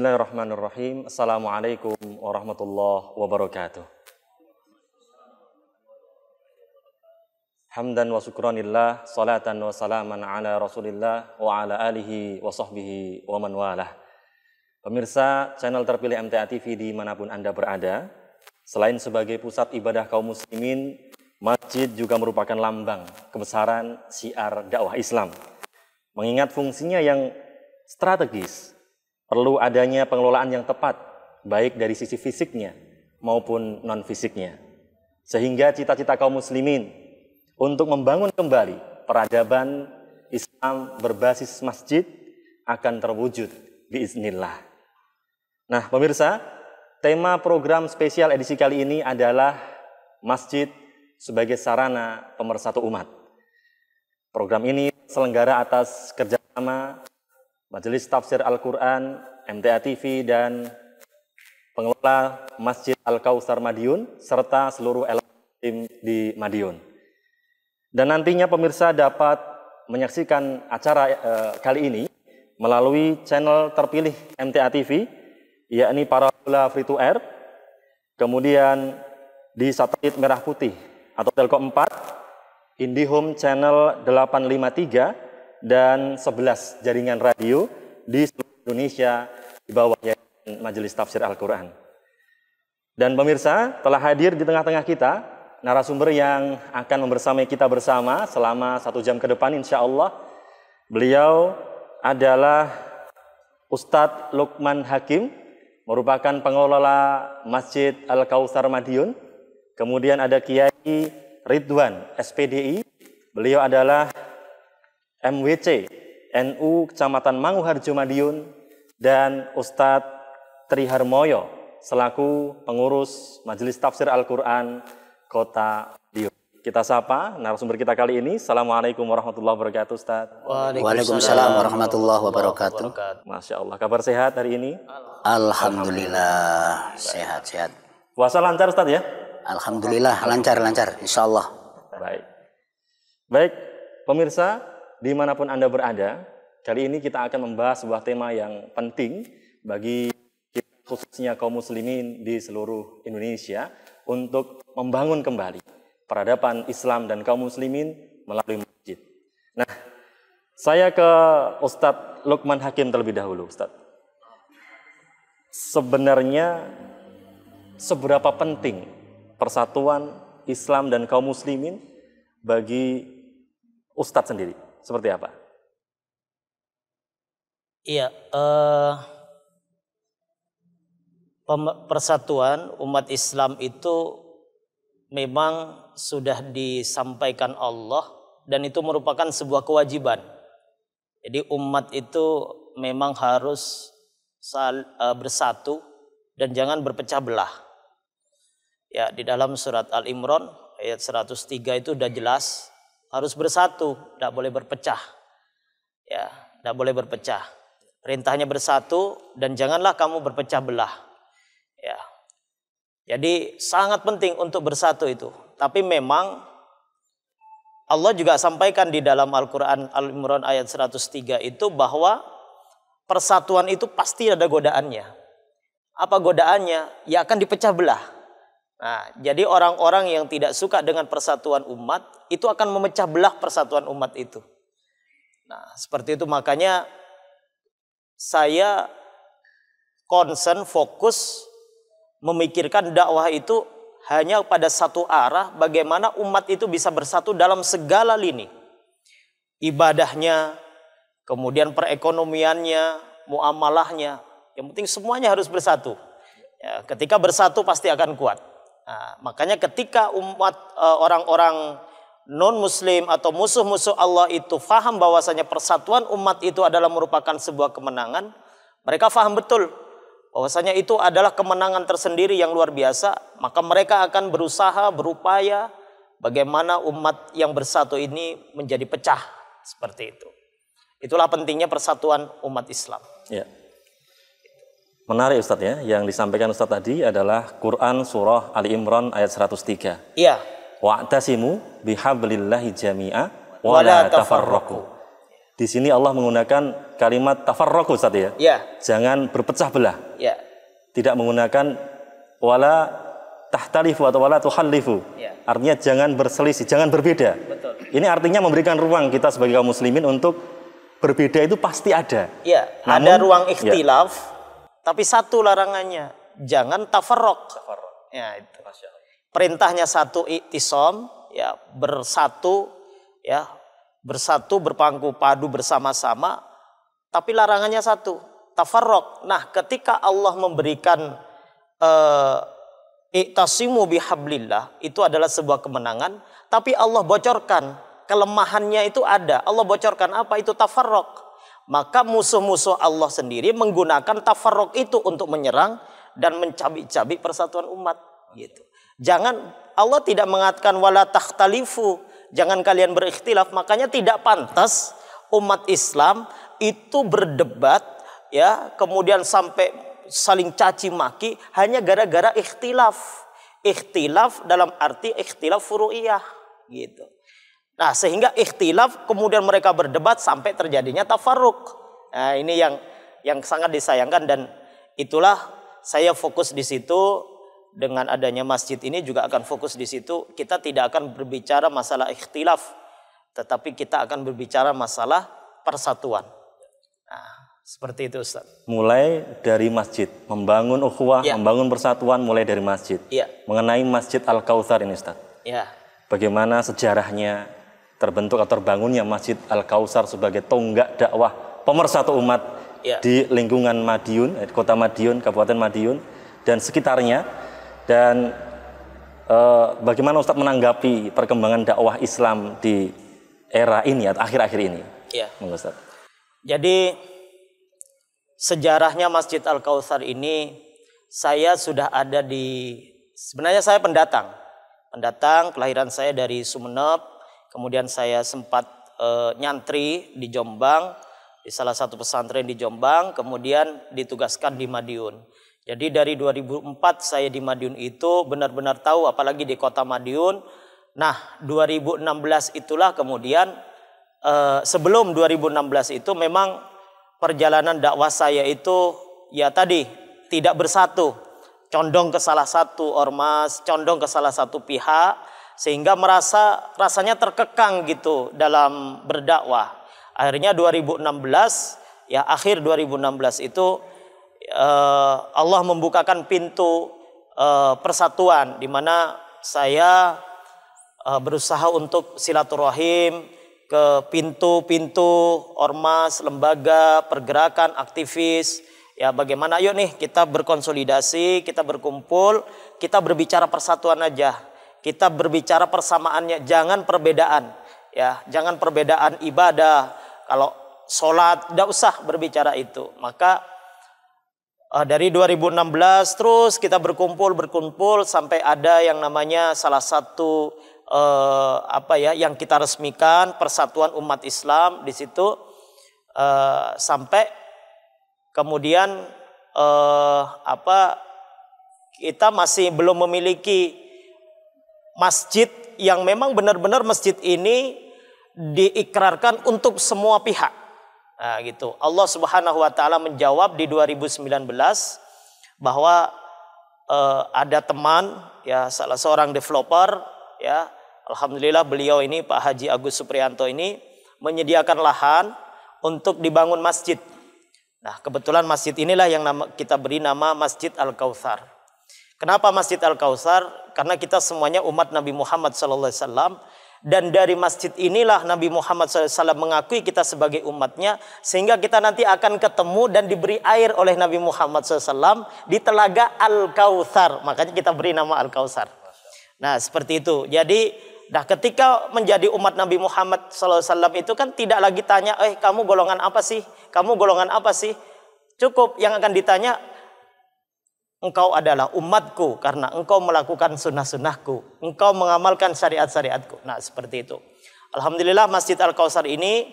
Bismillahirrahmanirrahim. Assalamualaikum warahmatullahi wabarakatuh. Hamdan wa syukranillah, salatan wa salaman ala rasulillah wa ala alihi wa sahbihi wa man walah. Pemirsa channel terpilih MTA TV di mana pun Anda berada, selain sebagai pusat ibadah kaum muslimin, masjid juga merupakan lambang kebesaran syiar dakwah Islam. Mengingat fungsinya yang strategis, perlu adanya pengelolaan yang tepat, baik dari sisi fisiknya maupun non-fisiknya. Sehingga cita-cita kaum muslimin untuk membangun kembali peradaban Islam berbasis masjid akan terwujud biiznillah. Nah, pemirsa, tema program spesial edisi kali ini adalah masjid sebagai sarana pemersatu umat. Program ini selenggara atas kerjasama Majelis Tafsir Al-Quran, MTA TV, dan pengelola Masjid Al-Kausar Madiun, serta seluruh elemen di Madiun. Dan nantinya pemirsa dapat menyaksikan acara eh, kali ini melalui channel terpilih MTA TV, yakni Parabola Free to Air, kemudian di satelit merah putih atau Telkom 4, IndiHome channel 853, dan 11 jaringan radio di seluruh Indonesia di bawahnya Majelis Tafsir Al-Quran. Dan pemirsa telah hadir di tengah-tengah kita narasumber yang akan membersamai kita bersama selama satu jam ke depan insya Allah. Beliau adalah Ustadz Lukman Hakim, merupakan pengelola Masjid Al-Kausar Madiun. Kemudian ada Kiai Ridwan, SPDI. Beliau adalah MWC, NU Kecamatan Manguharjo Madiun. Dan Ustadz Triharmoyo, selaku pengurus Majelis Tafsir Al-Quran Kota Dio. Kita sapa narasumber kita kali ini. Assalamualaikum warahmatullahi wabarakatuh, Ustaz. Waalaikumsalam warahmatullahi wabarakatuh. Masya Allah. Kabar sehat hari ini? Alhamdulillah sehat-sehat. Puasa lancar, Ustaz ya? Alhamdulillah lancar-lancar, insya Allah. Baik. Baik, pemirsa, di mana pun Anda berada, kali ini kita akan membahas sebuah tema yang penting bagi khususnya kaum muslimin di seluruh Indonesia, untuk membangun kembali peradaban Islam dan kaum muslimin melalui masjid. Nah, saya ke Ustadz Lukman Hakim terlebih dahulu, Ustadz. Sebenarnya seberapa penting persatuan Islam dan kaum muslimin bagi Ustadz sendiri? Seperti apa? Iya, uh, persatuan umat Islam itu memang sudah disampaikan Allah dan itu merupakan sebuah kewajiban. Jadi umat itu memang harus e, bersatu dan jangan berpecah belah. Ya, di dalam surat Al-Imran ayat 103 itu sudah jelas harus bersatu, tidak boleh berpecah. Ya, tidak boleh berpecah. Perintahnya bersatu dan janganlah kamu berpecah belah. Ya. Jadi sangat penting untuk bersatu itu. Tapi memang Allah juga sampaikan di dalam Al-Quran Al-Imran ayat 103 itu bahwa persatuan itu pasti ada godaannya. Apa godaannya? Ya akan dipecah belah. Nah, jadi orang-orang yang tidak suka dengan persatuan umat itu akan memecah belah persatuan umat itu. Nah, seperti itu makanya saya concern fokus memikirkan dakwah itu hanya pada satu arah bagaimana umat itu bisa bersatu dalam segala lini. Ibadahnya, kemudian perekonomiannya, muamalahnya, yang penting semuanya harus bersatu. Ya, ketika bersatu pasti akan kuat. Nah, makanya ketika umat eh, orang-orang non muslim atau musuh-musuh Allah itu faham bahwasanya persatuan umat itu adalah merupakan sebuah kemenangan, mereka faham betul bahwasanya itu adalah kemenangan tersendiri yang luar biasa, maka mereka akan berusaha, berupaya bagaimana umat yang bersatu ini menjadi pecah seperti itu. Itulah pentingnya persatuan umat Islam. Ya. Menarik Ustadz ya, yang disampaikan Ustadz tadi adalah Quran Surah Ali Imran ayat 103. Iya. Wa'tasimu bihablillahi jami'a wa la tafarraqu. Di sini Allah menggunakan kalimat tafarraqu Ustaz ya. Ya, Jangan berpecah belah. ya, Tidak menggunakan wala tahtalifu atau wala tuhallifu. Ya. Artinya jangan berselisih, jangan berbeda. betul. Ini artinya memberikan ruang kita sebagai kaum muslimin untuk berbeda itu pasti ada. Ya, Namun- ada ruang ya. ikhtilaf, tapi satu larangannya, jangan tafarrok. Ya, itu. Perintahnya satu iktisom, ya bersatu, ya bersatu berpangku padu bersama-sama, tapi larangannya satu, tafarrok. Nah, ketika Allah memberikan eh, iktasimu bihablillah itu adalah sebuah kemenangan, tapi Allah bocorkan kelemahannya itu ada. Allah bocorkan apa itu tafarrok. Maka musuh-musuh Allah sendiri menggunakan tafarrok itu untuk menyerang dan mencabik-cabik persatuan umat gitu. Jangan Allah tidak mengatakan wala takhtalifu, jangan kalian berikhtilaf, makanya tidak pantas umat Islam itu berdebat ya, kemudian sampai saling caci maki hanya gara-gara ikhtilaf. Ikhtilaf dalam arti ikhtilaf furu'iyah gitu. Nah, sehingga ikhtilaf kemudian mereka berdebat sampai terjadinya tafarruk. Nah, ini yang yang sangat disayangkan dan itulah saya fokus di situ dengan adanya masjid ini juga akan fokus di situ. Kita tidak akan berbicara masalah ikhtilaf, tetapi kita akan berbicara masalah persatuan. Nah, seperti itu Ustaz. Mulai dari masjid, membangun ukhuwah, Ya. membangun persatuan mulai dari masjid. Iya, Mengenai Masjid Al-Kautsar ini Ustaz. ya, Bagaimana sejarahnya terbentuk atau terbangunnya Masjid Al-Kautsar sebagai tonggak dakwah pemersatu umat Ya. di lingkungan Madiun, eh, kota Madiun, Kabupaten Madiun dan sekitarnya. Dan eh, bagaimana Ustadz menanggapi perkembangan dakwah Islam di era ini atau akhir-akhir ini? ya. Ustadz. Jadi sejarahnya Masjid Al Kautsar ini saya sudah ada di sebenarnya saya pendatang. Pendatang kelahiran saya dari Sumeneb, kemudian saya sempat eh, nyantri di Jombang di salah satu pesantren di Jombang, kemudian ditugaskan di Madiun. Jadi dari 2004 saya di Madiun itu benar-benar tahu apalagi di kota Madiun. Nah, 2016 itulah kemudian eh, sebelum 2016 itu memang perjalanan dakwah saya itu ya tadi tidak bersatu, condong ke salah satu ormas, condong ke salah satu pihak sehingga merasa rasanya terkekang gitu dalam berdakwah. Akhirnya 2016 ya akhir 2016 itu eh, Allah membukakan pintu eh, persatuan di mana saya eh, berusaha untuk silaturahim ke pintu-pintu ormas, lembaga, pergerakan, aktivis. Ya bagaimana yuk nih kita berkonsolidasi, kita berkumpul, kita berbicara persatuan aja. Kita berbicara persamaannya, jangan perbedaan. Ya, jangan perbedaan ibadah. Kalau sholat, tidak usah berbicara itu. Maka Uh, dari 2016 terus kita berkumpul berkumpul sampai ada yang namanya salah satu uh, apa ya yang kita resmikan Persatuan Umat Islam di situ uh, sampai kemudian uh, apa kita masih belum memiliki masjid yang memang benar-benar masjid ini diikrarkan untuk semua pihak. Nah, gitu. Allah Subhanahu wa taala menjawab di 2019 bahwa eh, ada teman ya salah seorang developer ya alhamdulillah beliau ini Pak Haji Agus Supriyanto ini menyediakan lahan untuk dibangun masjid. Nah, kebetulan masjid inilah yang nama, kita beri nama Masjid Al-Kautsar. Kenapa Masjid Al-Kautsar? Karena kita semuanya umat Nabi Muhammad SAW dan dari masjid inilah Nabi Muhammad SAW mengakui kita sebagai umatnya sehingga kita nanti akan ketemu dan diberi air oleh Nabi Muhammad SAW di telaga Al-Kautsar. Makanya kita beri nama Al-Kautsar. Nah seperti itu. Jadi nah ketika menjadi umat Nabi Muhammad SAW itu kan tidak lagi tanya, eh kamu golongan apa sih? Kamu golongan apa sih? Cukup yang akan ditanya, engkau adalah umatku karena engkau melakukan sunnah-sunnahku. Engkau mengamalkan syariat-syariatku. Nah seperti itu. Alhamdulillah Masjid Al-Kautsar ini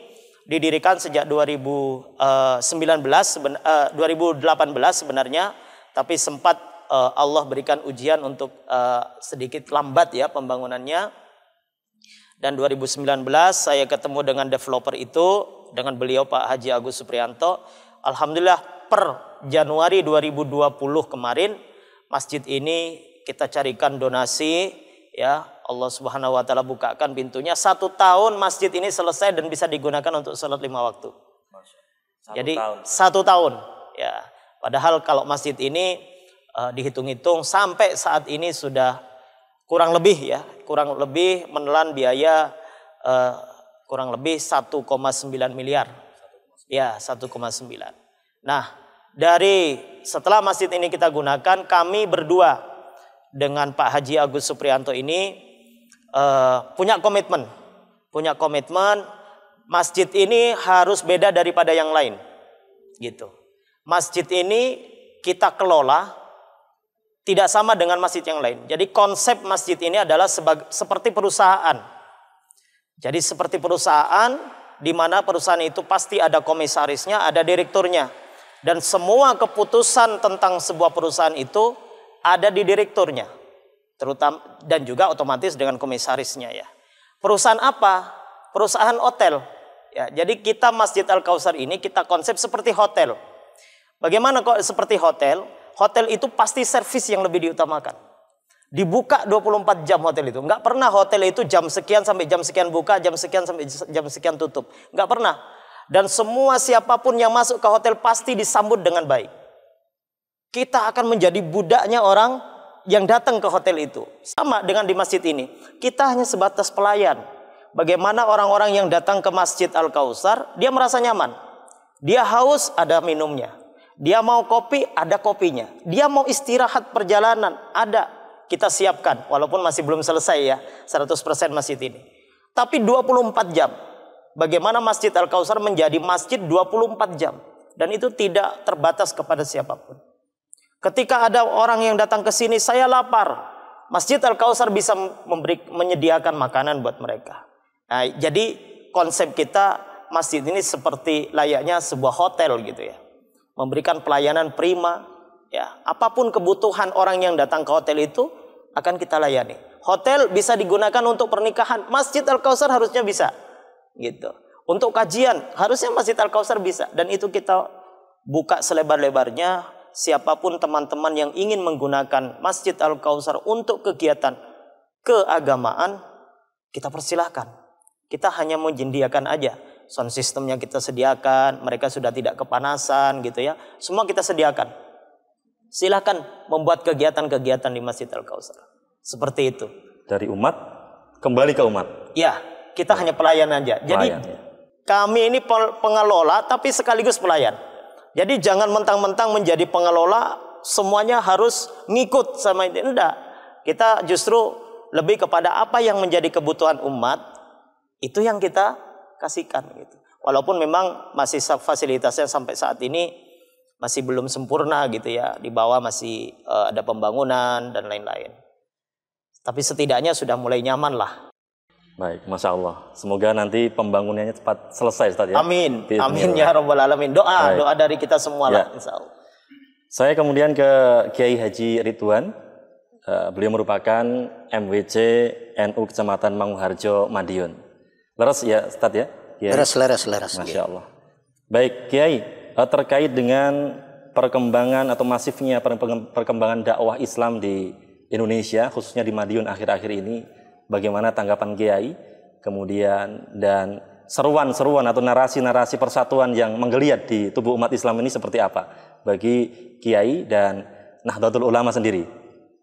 didirikan sejak 2019, seben- eh, 2018 sebenarnya. Tapi sempat eh, Allah berikan ujian untuk eh, sedikit lambat ya pembangunannya. Dan 2019 saya ketemu dengan developer itu dengan beliau Pak Haji Agus Supriyanto. Alhamdulillah per Januari 2020 kemarin masjid ini kita carikan donasi ya Allah Subhanahu wa taala bukakan pintunya satu tahun masjid ini selesai dan bisa digunakan untuk sholat lima waktu. Satu Jadi tahun. satu tahun ya. Padahal kalau masjid ini uh, dihitung-hitung sampai saat ini sudah kurang lebih ya, kurang lebih menelan biaya uh, kurang lebih 1,9 miliar. Ya, 1,9. Nah, dari setelah masjid ini kita gunakan, kami berdua dengan Pak Haji Agus Supriyanto ini uh, punya komitmen, punya komitmen masjid ini harus beda daripada yang lain, gitu. Masjid ini kita kelola tidak sama dengan masjid yang lain. Jadi konsep masjid ini adalah sebag, seperti perusahaan. Jadi seperti perusahaan di mana perusahaan itu pasti ada komisarisnya, ada direkturnya. Dan semua keputusan tentang sebuah perusahaan itu ada di direkturnya. Terutama dan juga otomatis dengan komisarisnya ya. Perusahaan apa? Perusahaan hotel. Ya, jadi kita Masjid Al Kausar ini kita konsep seperti hotel. Bagaimana kok seperti hotel? Hotel itu pasti servis yang lebih diutamakan. Dibuka 24 jam hotel itu. Enggak pernah hotel itu jam sekian sampai jam sekian buka, jam sekian sampai jam sekian tutup. Enggak pernah. Dan semua siapa pun yang masuk ke hotel pasti disambut dengan baik. Kita akan menjadi budaknya orang yang datang ke hotel itu. Sama dengan di masjid ini. Kita hanya sebatas pelayan. Bagaimana orang-orang yang datang ke Masjid Al-Kausar, dia merasa nyaman. Dia haus, ada minumnya. Dia mau kopi, ada kopinya. Dia mau istirahat perjalanan, ada. Kita siapkan, walaupun masih belum selesai ya, 100% masjid ini. Tapi 24 jam. Bagaimana Masjid Al-Kausar menjadi masjid 24 jam. Dan itu tidak terbatas kepada siapa pun. Ketika ada orang yang datang ke sini, saya lapar. Masjid Al-Kausar bisa memberi, menyediakan makanan buat mereka. Nah, jadi konsep kita masjid ini seperti layaknya sebuah hotel gitu ya. Memberikan pelayanan prima, ya. Apa pun kebutuhan orang yang datang ke hotel itu akan kita layani. Hotel bisa digunakan untuk pernikahan, Masjid Al-Kausar harusnya bisa. Gitu. Untuk kajian, harusnya Masjid Al-Kausar bisa dan itu kita buka selebar-lebarnya siapa pun teman-teman yang ingin menggunakan Masjid Al-Kausar untuk kegiatan keagamaan, kita persilahkan. Kita hanya menyediakan aja. Sound systemnya kita sediakan, mereka sudah tidak kepanasan gitu ya. Semua kita sediakan. Silahkan membuat kegiatan-kegiatan di Masjid Al-Kausar. Seperti itu. Dari umat kembali ke umat. Ya, kita hanya pelayan aja. Jadi Pelayan, ya. kami ini pengelola tapi sekaligus pelayan. Jadi jangan mentang-mentang menjadi pengelola semuanya harus ngikut sama itu. Enggak. Kita justru lebih kepada apa yang menjadi kebutuhan umat itu yang kita kasihkan gitu. Walaupun memang masih fasilitasnya sampai saat ini masih belum sempurna gitu ya. Di bawah masih eh, ada pembangunan dan lain-lain. Tapi setidaknya sudah mulai nyaman lah. Baik, masya Allah. Semoga nanti pembangunannya cepat selesai, Ustaz ya. Amin. Bismillah. Amin ya rabbal alamin. Doa, Baik. doa dari kita semua lah Ya. insya Allah. Saya kemudian ke Kiai Haji Ridwan. Eh, beliau merupakan MWC NU Kecamatan Manguharjo, Madiun. Leres ya, Ustaz ya? Kiai? Leres, leres, leres. Masya Allah. Baik, Kiai, eh, terkait dengan perkembangan atau masifnya per- perkembangan dakwah Islam di Indonesia, khususnya di Madiun akhir-akhir ini, bagaimana tanggapan Kiai? Kemudian dan seruan-seruan atau narasi-narasi persatuan yang menggeliat di tubuh umat Islam ini seperti apa bagi Kiai dan Nahdlatul Ulama sendiri?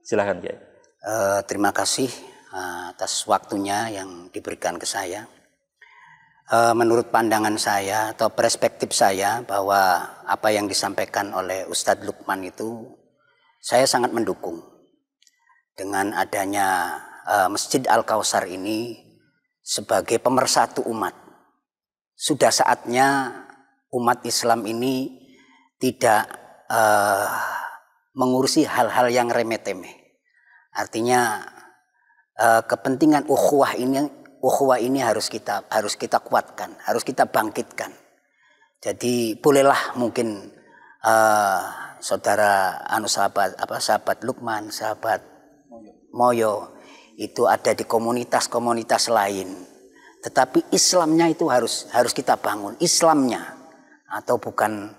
Silahkan Kiai. Eh, terima kasih eh, atas waktunya yang diberikan ke saya. Eh, menurut pandangan saya atau perspektif saya bahwa apa yang disampaikan oleh Ustadz Lukman itu saya sangat mendukung dengan adanya eh, Masjid Al Kausar ini sebagai pemersatu umat. Sudah saatnya umat Islam ini tidak eh, mengurusi hal-hal yang remeh-temeh. Artinya eh, kepentingan ukhuwah ini ukhuwah ini harus kita harus kita kuatkan, harus kita bangkitkan. Jadi bolehlah mungkin eh, saudara anu sahabat apa sahabat Lukman, sahabat Moyo itu ada di komunitas-komunitas lain. Tetapi Islamnya itu harus harus kita bangun. Islamnya atau bukan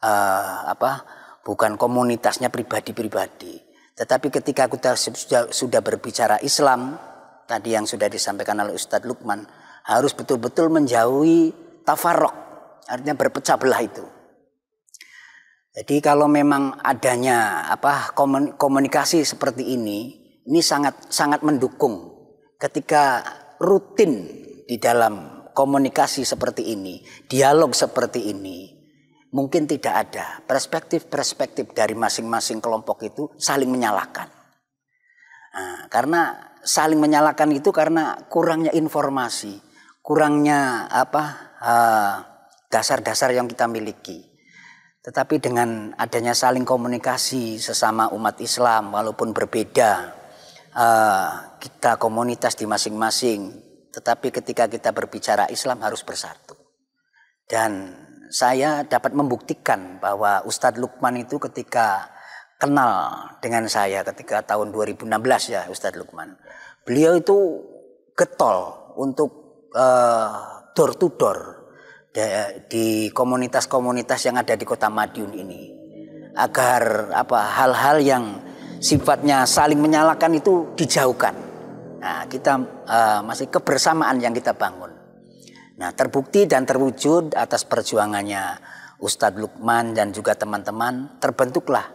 uh, apa? Bukan komunitasnya pribadi-pribadi. Tetapi ketika kita sudah, sudah berbicara Islam, tadi yang sudah disampaikan oleh Ustadz Lukman, harus betul-betul menjauhi tafarok, artinya berpecah belah itu. Jadi kalau memang adanya apa komunikasi seperti ini, ini sangat sangat mendukung ketika rutin di dalam komunikasi seperti ini, dialog seperti ini, mungkin tidak ada perspektif-perspektif dari masing-masing kelompok itu saling menyalahkan. Nah, karena saling menyalahkan itu karena kurangnya informasi, kurangnya apa eh, dasar-dasar yang kita miliki. Tetapi dengan adanya saling komunikasi sesama umat Islam, walaupun berbeda, uh, kita komunitas di masing-masing tetapi ketika kita berbicara Islam harus bersatu. Dan saya dapat membuktikan bahwa Ustadz Lukman itu ketika kenal dengan saya ketika tahun 2016 ya Ustadz Lukman. Beliau itu getol untuk uh, door to door di komunitas-komunitas yang ada di kota Madiun ini agar apa hal-hal yang sifatnya saling menyalahkan itu dijauhkan Nah, kita uh, masih kebersamaan yang kita bangun. Nah, terbukti dan terwujud atas perjuangannya Ustadz Lukman dan juga teman-teman terbentuklah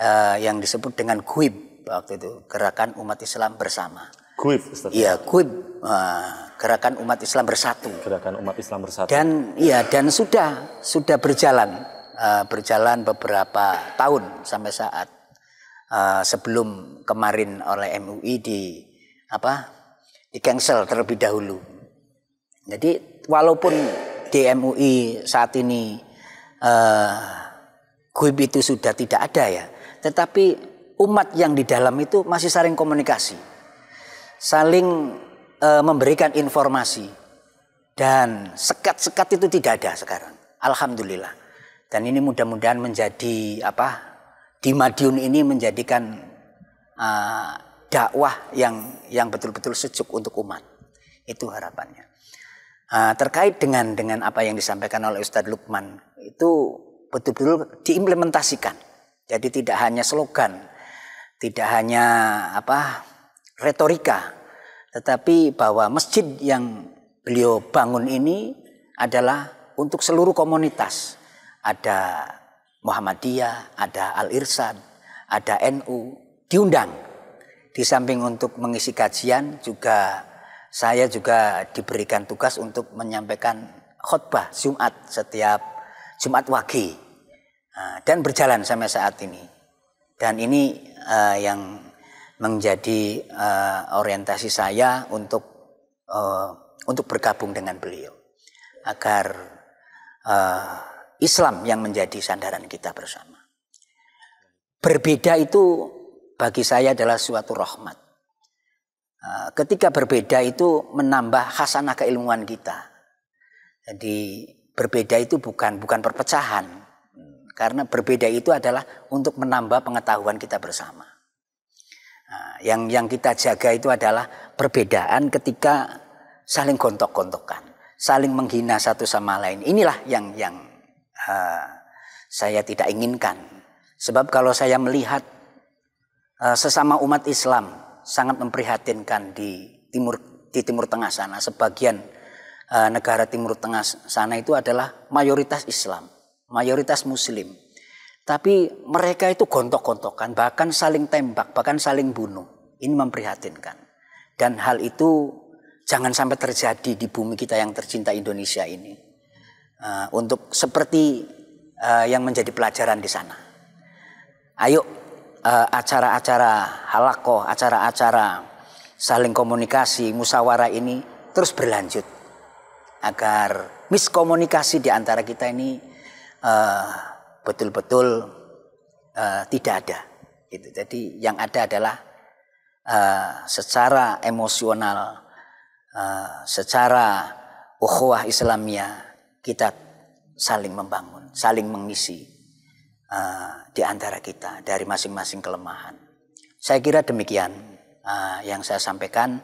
uh, yang disebut dengan GUIB waktu itu Gerakan Umat Islam Bersama. GUIB, Ustadz. Iya, GUIB uh, Gerakan Umat Islam Bersatu. Gerakan Umat Islam Bersatu. Dan iya dan sudah sudah berjalan uh, berjalan beberapa tahun sampai saat uh, sebelum kemarin oleh MUI di apa di cancel terlebih dahulu. Jadi walaupun DMUI saat ini uh, itu sudah tidak ada ya, tetapi umat yang di dalam itu masih saling komunikasi, saling uh, memberikan informasi dan sekat-sekat itu tidak ada sekarang. Alhamdulillah. Dan ini mudah-mudahan menjadi apa di Madiun ini menjadikan uh, dakwah yang yang betul-betul sejuk untuk umat. Itu harapannya. Uh, terkait dengan dengan apa yang disampaikan oleh Ustadz Lukman itu betul-betul diimplementasikan. Jadi tidak hanya slogan, tidak hanya apa retorika, tetapi bahwa masjid yang beliau bangun ini adalah untuk seluruh komunitas. Ada Muhammadiyah, ada Al-Irsad, ada NU, diundang. Di samping untuk mengisi kajian juga saya juga diberikan tugas untuk menyampaikan khutbah Jumat setiap Jumat Wage. Nah, dan berjalan sampai saat ini. Dan ini uh, yang menjadi uh, orientasi saya untuk uh, untuk bergabung dengan beliau. Agar uh, Islam yang menjadi sandaran kita bersama. Berbeda itu bagi saya adalah suatu rahmat. Ah, ketika berbeda itu menambah khasanah keilmuan kita. Jadi berbeda itu bukan bukan perpecahan, karena berbeda itu adalah untuk menambah pengetahuan kita bersama. Nah, yang yang kita jaga itu adalah perbedaan ketika saling gontok-gontokan, saling menghina satu sama lain. Inilah yang yang uh, saya tidak inginkan. Sebab kalau saya melihat Eh, sesama umat Islam sangat memprihatinkan di timur di timur tengah sana. Sebagian uh, negara timur tengah sana itu adalah mayoritas Islam mayoritas Muslim. Tapi mereka itu gontok-gontokan bahkan saling tembak bahkan saling bunuh. Ini memprihatinkan. Dan hal itu jangan sampai terjadi di bumi kita yang tercinta Indonesia ini uh, untuk seperti uh, yang menjadi pelajaran di sana ayo Eh, acara-acara halakoh, acara-acara saling komunikasi, musyawarah ini terus berlanjut agar miskomunikasi di antara kita ini eh, betul-betul uh, uh, tidak ada. Gitu. Jadi yang ada adalah uh, secara emosional, uh, secara ukhuwah Islamiyah kita saling membangun, saling mengisi uh, di antara kita dari masing-masing kelemahan. Saya kira demikian uh, yang saya sampaikan.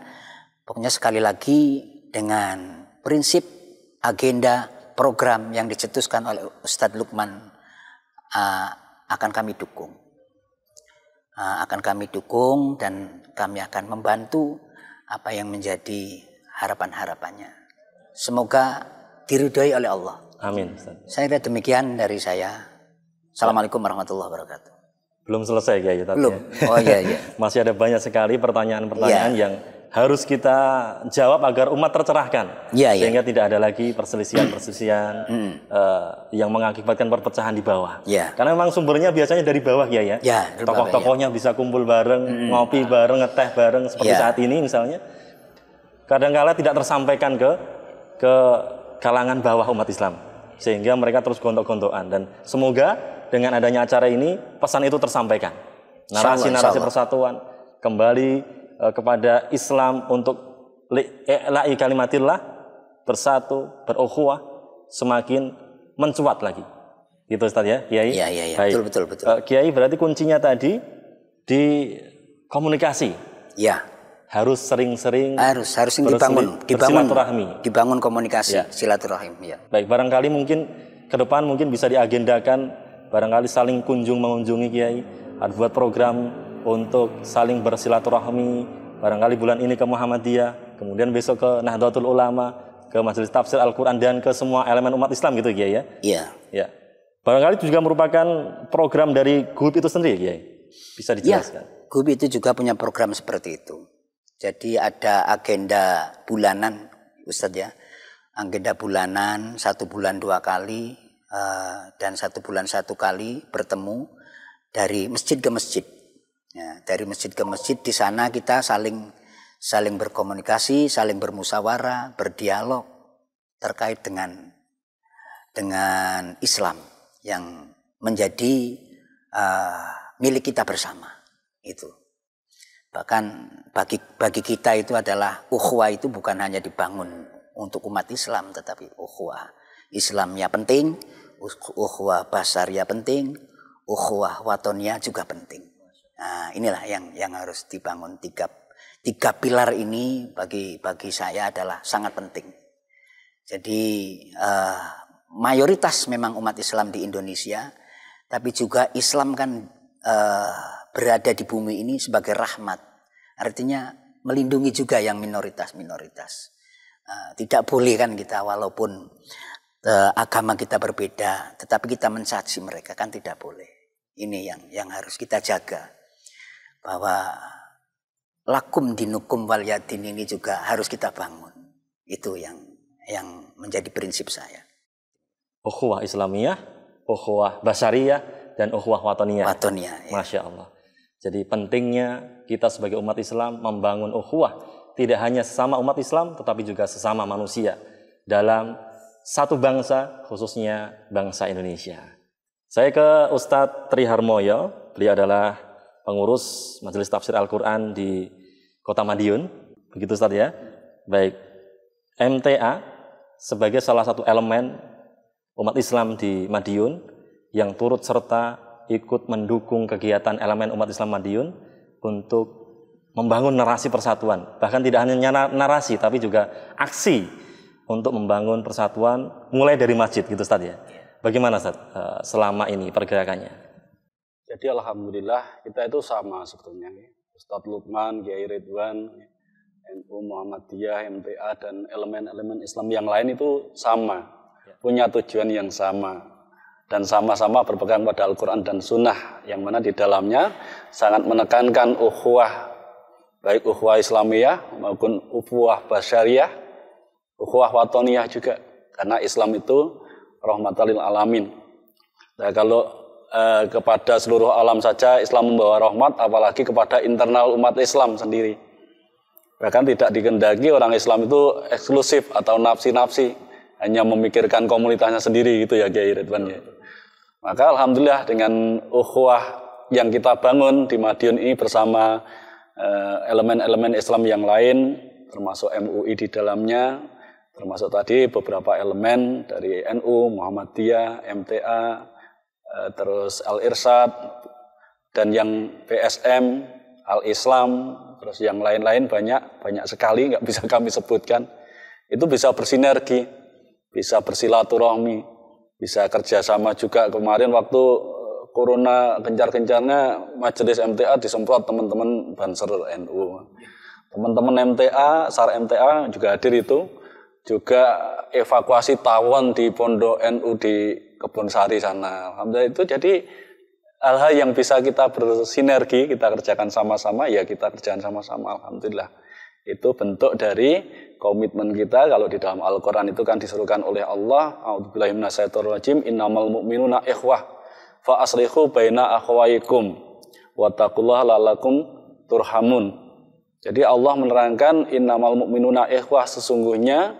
Pokoknya sekali lagi dengan prinsip agenda program yang dicetuskan oleh Ustadz Lukman uh, akan kami dukung. Uh, akan kami dukung dan kami akan membantu apa yang menjadi harapan-harapannya. Semoga diridhoi oleh Allah. Amin. Saya kira demikian dari saya. Assalamualaikum warahmatullahi wabarakatuh. Belum selesai Kiai tapi Belum. ya. Oh iya iya. Masih ada banyak sekali pertanyaan-pertanyaan Iya. yang harus kita jawab agar umat tercerahkan. Iya. Sehingga tidak ada lagi perselisihan-perselisihan eh, yang mengakibatkan perpecahan di bawah. Iya. Karena memang sumbernya biasanya dari bawah ya ya. Ya, Tokoh-tokohnya bisa kumpul bareng, ngopi bareng, ngeteh bareng seperti Iya. saat ini misalnya. Kadang-kala tidak tersampaikan ke ke kalangan bawah umat Islam. Sehingga mereka terus gontok-gontokan dan semoga dengan adanya acara ini pesan itu tersampaikan. Narasi-narasi persatuan kembali eh, kepada Islam untuk li- i'la'i kalimatillah bersatu berukhuwah semakin mencuat lagi. Gitu Ustaz ya, Kiai. Iya, iya, iya. Baik. Betul, betul, betul. Eh, Kiai berarti kuncinya tadi di komunikasi. Ya, Harus sering-sering harus harus dibangun, dibangun, bersilaturahmi. dibangun komunikasi, Ya. silaturahim. Ya. Baik, barangkali mungkin ke depan mungkin bisa diagendakan barangkali saling kunjung mengunjungi Kiai, ada buat program untuk saling bersilaturahmi. Barangkali bulan ini ke Muhammadiyah, kemudian besok ke Nahdlatul Ulama, ke Majelis Tafsir Al-Qur'an dan ke semua elemen umat Islam gitu Kiai ya. Iya. Ya. Barangkali itu juga merupakan program dari GUP itu sendiri Kiai. Bisa Ya, dijelaskan. GUB itu juga punya program seperti itu. Jadi ada agenda bulanan, Ustadz ya. Agenda bulanan, satu bulan dua kali, eh, dan satu bulan satu kali bertemu dari masjid ke masjid. Ya, dari masjid ke masjid di sana kita saling saling berkomunikasi, saling bermusyawarah, berdialog terkait dengan dengan Islam yang menjadi eh, milik kita bersama itu. Bahkan bagi bagi kita itu adalah ukhuwah itu bukan hanya dibangun untuk umat Islam tetapi ukhuwah Islamnya penting, ukh- ukhuwah basarnya penting, ukhuwah watonia juga penting. Nah, inilah yang yang harus dibangun tiga tiga pilar ini bagi bagi saya adalah sangat penting. Jadi eh, mayoritas memang umat Islam di Indonesia, tapi juga Islam kan eh, berada di bumi ini sebagai rahmat. Artinya melindungi juga yang minoritas-minoritas. Eh, tidak boleh kan kita walaupun eh, agama kita berbeda, tetapi kita mencaci mereka kan tidak boleh. Ini yang yang harus kita jaga bahwa lakum dinukum wal yadin ini juga harus kita bangun. Itu yang yang menjadi prinsip saya. Ukhuwah Islamiyah, ukhuwah Basariyah, dan ukhuwah Watoniyah. Watonia. Ya. Masya Allah. Jadi pentingnya kita sebagai umat Islam membangun ukhuwah tidak hanya sesama umat Islam tetapi juga sesama manusia dalam satu bangsa khususnya bangsa Indonesia. Saya ke Ustadz Tri Harmoyo, beliau adalah pengurus Majelis Tafsir Al-Quran di Kota Madiun, begitu Ustadz ya. Baik, MTA sebagai salah satu elemen umat Islam di Madiun yang turut serta ikut mendukung kegiatan elemen umat Islam Madiun untuk membangun narasi persatuan. Bahkan tidak hanya na- narasi tapi juga aksi untuk membangun persatuan mulai dari masjid gitu Ustaz ya. Bagaimana Ustaz eh, selama ini pergerakannya? Jadi alhamdulillah kita itu sama sebetulnya. ya. Ustadz Lukman, Kiai Ridwan, NU Muhammadiyah, MTA dan elemen-elemen Islam yang lain itu sama. Punya tujuan yang sama. Dan sama-sama berpegang pada Al-Quran dan Sunnah. Yang mana di dalamnya sangat menekankan ukhuwah. Baik ukhuwah Islamiyah maupun ukhuwah Basyariah. Ukhuwah Watoniyah juga. Karena Islam itu rahmatalil alamin. Nah, kalau eh, kepada seluruh alam saja Islam membawa rahmat, apalagi kepada internal umat Islam sendiri. Bahkan tidak dikendaki orang Islam itu eksklusif atau nafsi-nafsi, hanya memikirkan komunitasnya sendiri gitu ya Kiai Ridwan ya. Maka alhamdulillah dengan ukhuwah yang kita bangun di Madiun ini bersama eh, elemen-elemen Islam yang lain, termasuk MUI di dalamnya, termasuk tadi beberapa elemen dari NU, Muhammadiyah, MTA, eh, terus Al-Irsyad, dan yang PSM, Al-Islam, terus yang lain-lain banyak, banyak sekali, nggak bisa kami sebutkan. itu bisa bersinergi, bisa bersilaturahmi, bisa kerjasama juga kemarin waktu eh, corona gencar-gencarnya majelis MTA disemprot teman-teman Banser NU. Teman-teman MTA, SAR MTA juga hadir itu, juga evakuasi tawon di pondok NU di Kebun Sari sana. Alhamdulillah itu jadi hal-hal yang bisa kita bersinergi, kita kerjakan sama-sama, ya kita kerjakan sama-sama. Alhamdulillah. Itu bentuk dari komitmen kita kalau di dalam Al-Quran itu kan disuruhkan oleh Allah A'udzubillahiminasyaitonirrajim innamal mu'minuna ikhwah fa aslihu baina akhwaikum wattaqullaha lalakum turhamun jadi Allah menerangkan innamal mu'minuna ikhwah sesungguhnya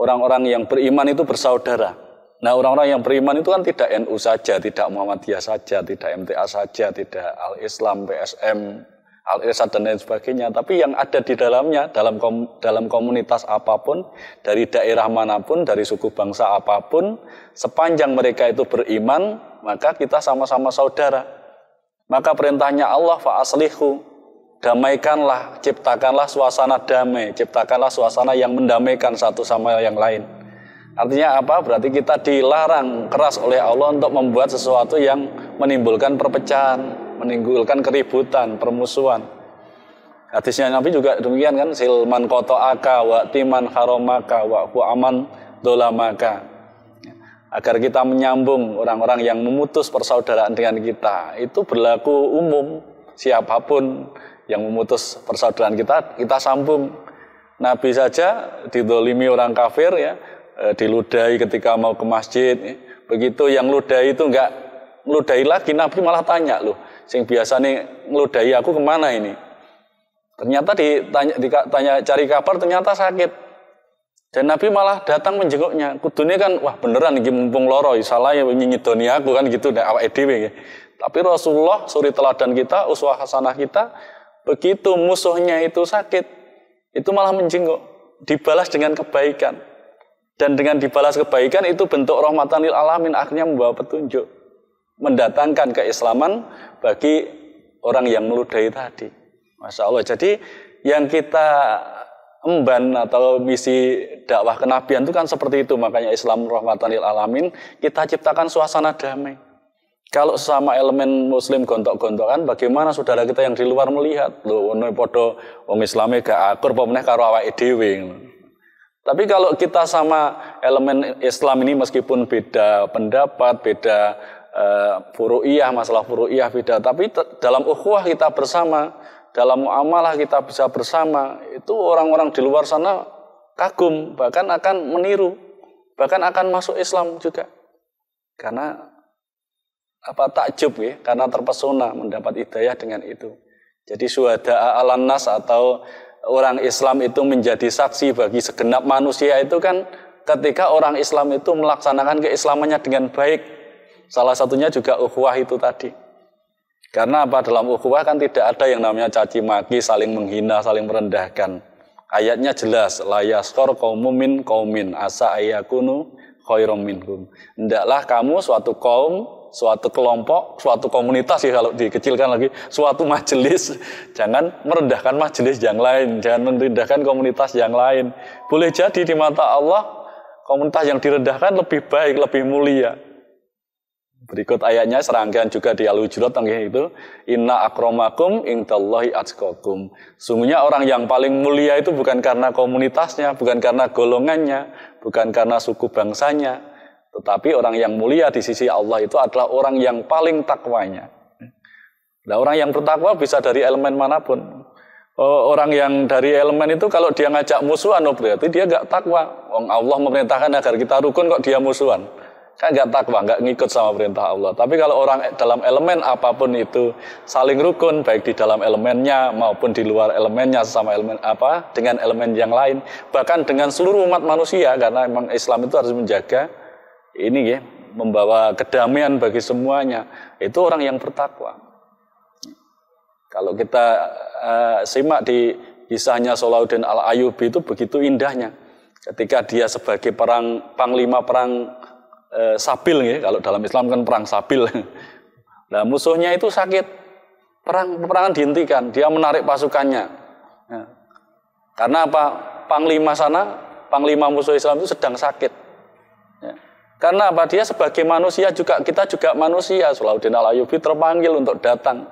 orang-orang yang beriman itu bersaudara. Nah orang-orang yang beriman itu kan tidak NU saja, tidak Muhammadiyah saja, tidak MTA saja, tidak Al-Islam, PSM, Al-Irsad dan lain sebagainya. Tapi yang ada di dalamnya, dalam kom, dalam komunitas apa pun, dari daerah mana pun, dari suku bangsa apa pun, sepanjang mereka itu beriman, maka kita sama-sama saudara. Maka perintahnya Allah fa'aslihu, damaikanlah, ciptakanlah suasana damai, ciptakanlah suasana yang mendamaikan satu sama yang lain. Artinya apa? Berarti kita dilarang keras oleh Allah untuk membuat sesuatu yang menimbulkan perpecahan, menimbulkan keributan, permusuhan. Hadisnya Nabi juga demikian kan, silman koto aka, wa timan haromaka, wa aman dolamaka. Agar kita menyambung orang-orang yang memutus persaudaraan dengan kita. Itu berlaku umum, siapa pun yang memutus persaudaraan kita, kita sambung. Nabi saja didolimi orang kafir ya, e, diludahi ketika mau ke masjid. Begitu yang ludahi itu enggak ludahi lagi, Nabi malah tanya loh, sing biasa nih ngeludahi aku ke mana ini? Ternyata ditanya, ditanya cari kabar ternyata sakit. Dan Nabi malah datang menjenguknya. Kudune kan wah beneran iki mumpung loro salah ya nyidoni aku kan gitu awake dhewe. Tapi Rasulullah suri teladan kita, uswah hasanah kita Begitu musuhnya itu sakit, itu malah menjenguk, dibalas dengan kebaikan. Dan dengan dibalas kebaikan itu bentuk rahmatan lil alamin akhirnya membawa petunjuk. Mendatangkan keislaman bagi orang yang meludahi tadi. Masya Allah. Jadi yang kita emban atau misi dakwah kenabian itu kan seperti itu. Makanya Islam rahmatan lil alamin, kita ciptakan suasana damai. Kalau sama elemen muslim gontok-gontokan, bagaimana saudara kita yang di luar melihat? Loh, ono podo wong islame gak akur apa meneh karo. Tapi kalau kita sama elemen Islam ini meskipun beda pendapat, beda furu'iyah, masalah furu'iyah beda, tapi dalam ukhuwah kita bersama, dalam muamalah kita bisa bersama, itu orang-orang di luar sana kagum, bahkan akan meniru, bahkan akan masuk Islam juga. Karena apa takjub ya karena terpesona mendapat hidayah dengan itu. Jadi suhada alam nas atau orang Islam itu menjadi saksi bagi segenap manusia itu kan ketika orang Islam itu melaksanakan keislamannya dengan baik. Salah satunya juga ukhuwah itu tadi. Karena apa dalam ukhuwah kan tidak ada yang namanya caci maki, saling menghina, saling merendahkan. Ayatnya jelas, layaskor kaumumin kaumin asa ayakunu khairum minhum. Hendaklah kamu suatu kaum suatu kelompok, suatu komunitas ya kalau dikecilkan lagi, suatu majelis. Jangan merendahkan majelis yang lain, jangan merendahkan komunitas yang lain. Boleh jadi di mata Allah komunitas yang direndahkan lebih baik, lebih mulia. Berikut ayatnya serangkaian juga di Al-Hujurat itu inna akromakum indallahi atqakum. Sungguhnya orang yang paling mulia itu bukan karena komunitasnya, bukan karena golongannya, bukan karena suku bangsanya, tetapi orang yang mulia di sisi Allah itu adalah orang yang paling takwanya. Nah, orang yang bertakwa bisa dari elemen mana pun. Oh, orang yang dari elemen itu kalau dia ngajak musuhan, oh berarti dia gak takwa. Allah memerintahkan agar kita rukun kok dia musuhan. Kan gak takwa, gak ngikut sama perintah Allah. Tapi kalau orang dalam elemen apa pun itu saling rukun, baik di dalam elemennya maupun di luar elemennya sama elemen apa dengan elemen yang lain, bahkan dengan seluruh umat manusia karena memang Islam itu harus menjaga ini ya membawa kedamaian bagi semuanya. Itu orang yang bertakwa. Kalau kita uh, simak di kisahnya Salahuddin al Ayubi itu begitu indahnya. Ketika dia sebagai perang panglima perang uh, sabil ya kalau dalam Islam kan perang sabil nah musuhnya itu sakit perang peperangan dihentikan dia menarik pasukannya nah, karena apa panglima sana panglima musuh Islam itu sedang sakit. Ya. Karena apa? Dia sebagai manusia juga kita juga manusia. Salahuddin Al-Ayyubi terpanggil untuk datang.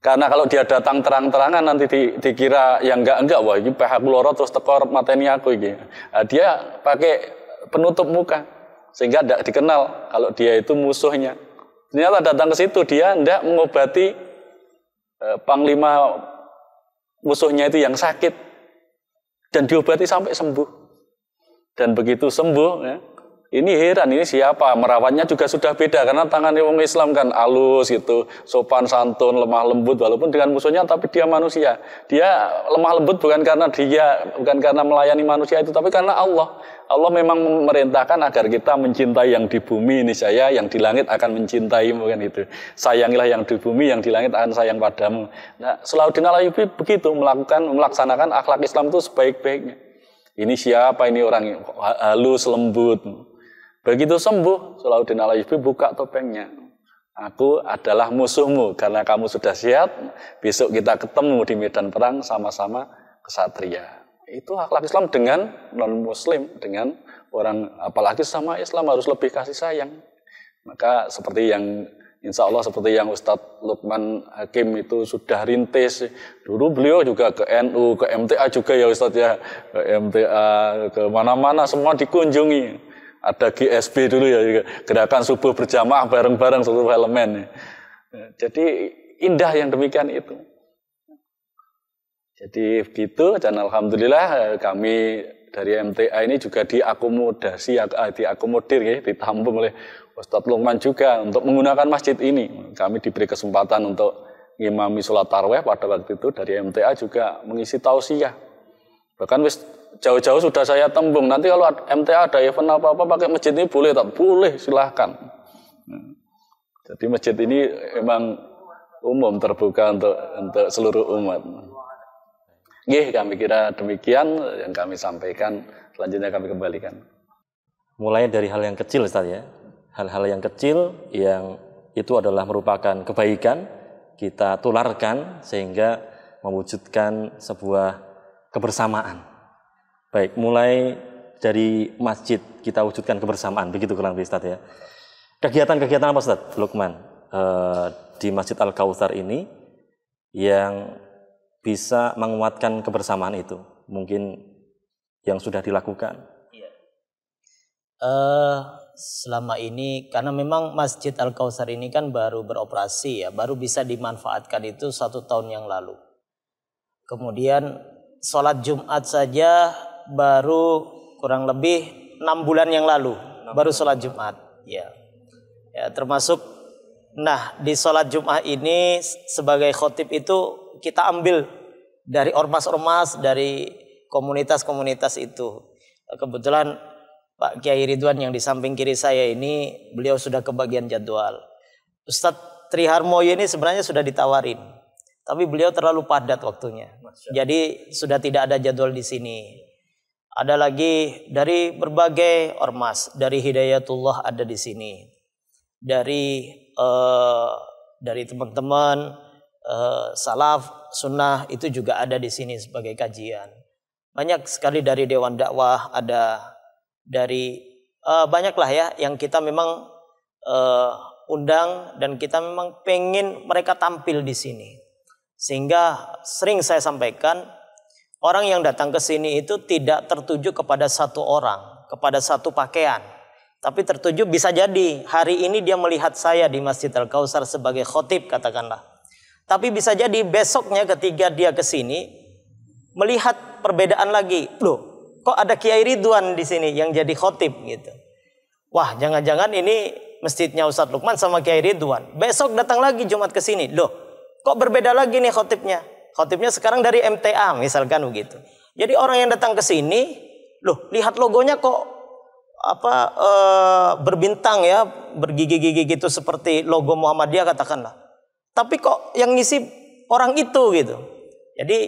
Karena kalau dia datang terang-terangan nanti di, dikira yang enggak-enggak, wah ini pihak loro terus tekor mateni aku ini. Nah, dia pakai penutup muka sehingga tidak dikenal kalau dia itu musuhnya. Ternyata datang ke situ dia tidak mengobati eh, panglima musuhnya itu yang sakit dan diobati sampai sembuh. Dan begitu sembuh, ya, ini heran, ini siapa? Merawatnya juga sudah beda karena tangan orang Islam kan halus gitu, sopan santun, lemah lembut walaupun dengan musuhnya tapi dia manusia. Dia lemah lembut bukan karena dia bukan karena melayani manusia itu tapi karena Allah. Allah memang memerintahkan agar kita mencintai yang di bumi ini saya, yang di langit akan mencintai bukan itu. Sayangilah yang di bumi, yang di langit akan sayang padamu. Nah, Salahuddin Alayubi begitu melakukan melaksanakan akhlak Islam itu sebaik-baiknya. Ini siapa ini orang halus lembut Begitu sembuh, Salahuddin Alayubi buka topengnya. Aku adalah musuhmu karena kamu sudah siap. Besok kita ketemu di medan perang sama-sama kesatria. Itu akhlak Islam dengan non-muslim, dengan orang apalagi sama Islam harus lebih kasih sayang. Maka seperti yang Insya Allah seperti yang Ustadz Lukman Hakim itu sudah rintis. Dulu beliau juga ke NU, ke MTA juga ya Ustadz ya. Ke MTA, ke mana-mana semua dikunjungi ada GSB dulu ya gerakan subuh berjamaah bareng-bareng seluruh elemen jadi indah yang demikian itu. Jadi begitu dan alhamdulillah eh, kami dari MTA ini juga diakomodasi eh, diakomodir ya ditampung oleh Ustadz Lukman juga untuk menggunakan masjid ini. Kami diberi kesempatan untuk ngimami sholat tarweh pada waktu itu. Dari MTA juga mengisi tausiah. Bahkan wis jauh-jauh sudah saya tembung. Nanti kalau MTA ada event apa-apa pakai masjid ini boleh tak? Boleh, silahkan. Hmm. Jadi masjid ini memang umum terbuka untuk untuk seluruh umat. Gih, kami kira demikian yang kami sampaikan. Selanjutnya kami kembalikan. Mulai dari hal yang kecil Ustaz ya. Hal-hal yang kecil yang itu adalah merupakan kebaikan kita tularkan sehingga mewujudkan sebuah kebersamaan Baik, mulai dari masjid kita wujudkan kebersamaan, begitu kurang lebih Ustaz ya. Kegiatan-kegiatan apa Ustaz Lukman uh, di Masjid Al-Kautsar ini yang bisa menguatkan kebersamaan itu? Mungkin yang sudah dilakukan. Iya. Uh, selama ini karena memang Masjid Al Kautsar ini kan baru beroperasi ya, baru bisa dimanfaatkan itu satu tahun yang lalu. Kemudian sholat Jumat saja baru kurang lebih enam bulan yang lalu baru sholat Jumat ya. Ya termasuk nah di sholat Jumat ini sebagai khotib itu kita ambil dari ormas-ormas dari komunitas-komunitas itu. Kebetulan Pak Kiai Ridwan yang di samping kiri saya ini beliau sudah kebagian jadwal. Ustadz Triharmoyo ini sebenarnya sudah ditawarin tapi beliau terlalu padat waktunya. Jadi sudah tidak ada jadwal di sini. Ada lagi dari berbagai ormas, dari Hidayatullah ada di sini. Dari uh, dari teman-teman uh, salaf, sunnah itu juga ada di sini sebagai kajian. Banyak sekali dari dewan dakwah, ada dari uh, banyaklah ya yang kita memang uh, undang dan kita memang pengen mereka tampil di sini. Sehingga sering saya sampaikan Orang yang datang ke sini itu tidak tertuju kepada satu orang, kepada satu pakaian. Tapi tertuju bisa jadi hari ini dia melihat saya di Masjid Al-Kausar sebagai khotib katakanlah. Tapi bisa jadi besoknya ketika dia ke sini melihat perbedaan lagi. Loh, kok ada Kiai Ridwan di sini yang jadi khotib gitu. Wah, jangan-jangan ini masjidnya Ustadz Lukman sama Kiai Ridwan. Besok datang lagi Jumat ke sini. Loh, kok berbeda lagi nih khotibnya? Khotibnya sekarang dari MTA misalkan begitu. Jadi orang yang datang ke sini, loh lihat logonya kok apa e, berbintang ya, bergigi-gigi gitu seperti logo Muhammadiyah katakanlah. Tapi kok yang ngisi orang itu gitu. Jadi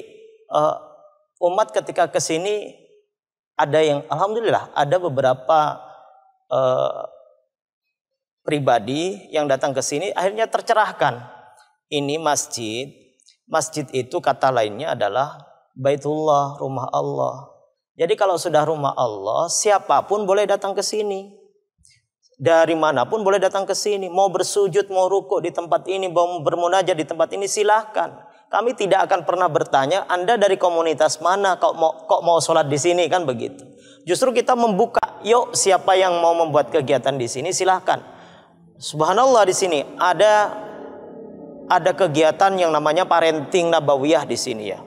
e, umat ketika ke sini ada yang alhamdulillah ada beberapa e, pribadi yang datang ke sini akhirnya tercerahkan. Ini masjid Masjid itu kata lainnya adalah Baitullah, rumah Allah. Jadi kalau sudah rumah Allah, siapa pun boleh datang ke sini. Dari mana pun boleh datang ke sini. Mau bersujud, mau rukuk di tempat ini, mau bermunajat di tempat ini, silahkan. Kami tidak akan pernah bertanya, Anda dari komunitas mana, kok mau, kok mau sholat di sini, kan begitu. Justru kita membuka, yuk siapa yang mau membuat kegiatan di sini, silahkan. Subhanallah di sini ada ada kegiatan yang namanya parenting nabawiyah di sini ya.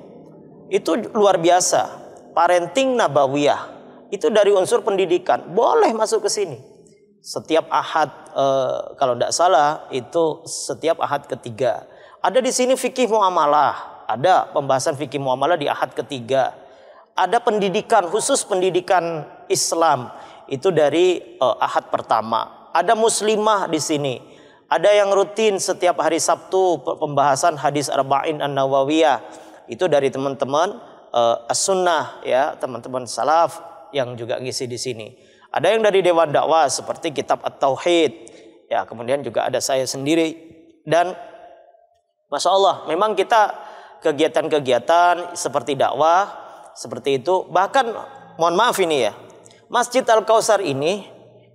Itu luar biasa. Parenting nabawiyah itu dari unsur pendidikan. Boleh masuk ke sini. Setiap ahad eh, kalau tidak salah itu setiap ahad ketiga. Ada di sini fikih muamalah, ada pembahasan fikih muamalah di ahad ketiga. Ada pendidikan khusus pendidikan Islam itu dari eh, ahad pertama ada muslimah di sini. Ada yang rutin setiap hari Sabtu pembahasan hadis arba'in an-nawawiyah. Itu dari teman-teman uh, as-sunnah ya, teman-teman salaf yang juga ngisi di sini. Ada yang dari Dewan Dakwah seperti kitab At-Tauhid. Ya, kemudian juga ada saya sendiri dan Masya Allah, memang kita kegiatan-kegiatan seperti dakwah, seperti itu. Bahkan, mohon maaf ini ya, Masjid Al-Kausar ini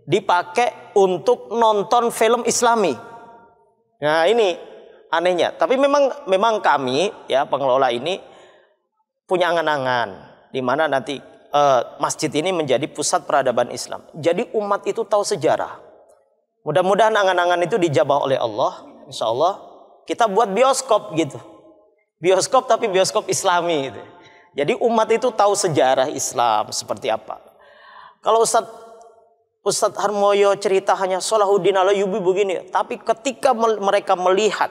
dipakai untuk nonton film Islami. Nah, ini anehnya. Tapi memang memang kami ya pengelola ini punya angan-angan di mana nanti uh, masjid ini menjadi pusat peradaban Islam. Jadi umat itu tahu sejarah. Mudah-mudahan angan-angan itu dijabah oleh Allah. Insya Allah kita buat bioskop gitu. Bioskop tapi bioskop Islami gitu. Jadi umat itu tahu sejarah Islam seperti apa. Kalau Ustadz Ustadz Harmoyo cerita hanya Salahuddin Alayubi begini. Tapi ketika mereka melihat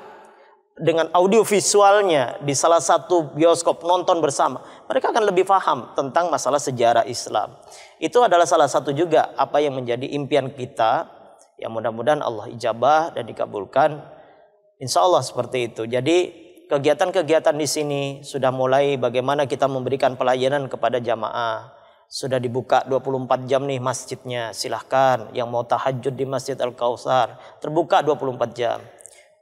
dengan audio visualnya di salah satu bioskop nonton bersama, mereka akan lebih paham tentang masalah sejarah Islam. Itu adalah salah satu juga apa yang menjadi impian kita. Yang mudah-mudahan Allah ijabah dan dikabulkan. Insya Allah seperti itu. Jadi kegiatan-kegiatan di sini sudah mulai bagaimana kita memberikan pelayanan kepada jamaah sudah dibuka 24 jam nih masjidnya. Silahkan yang mau tahajud di Masjid Al-Kausar. Terbuka 24 jam.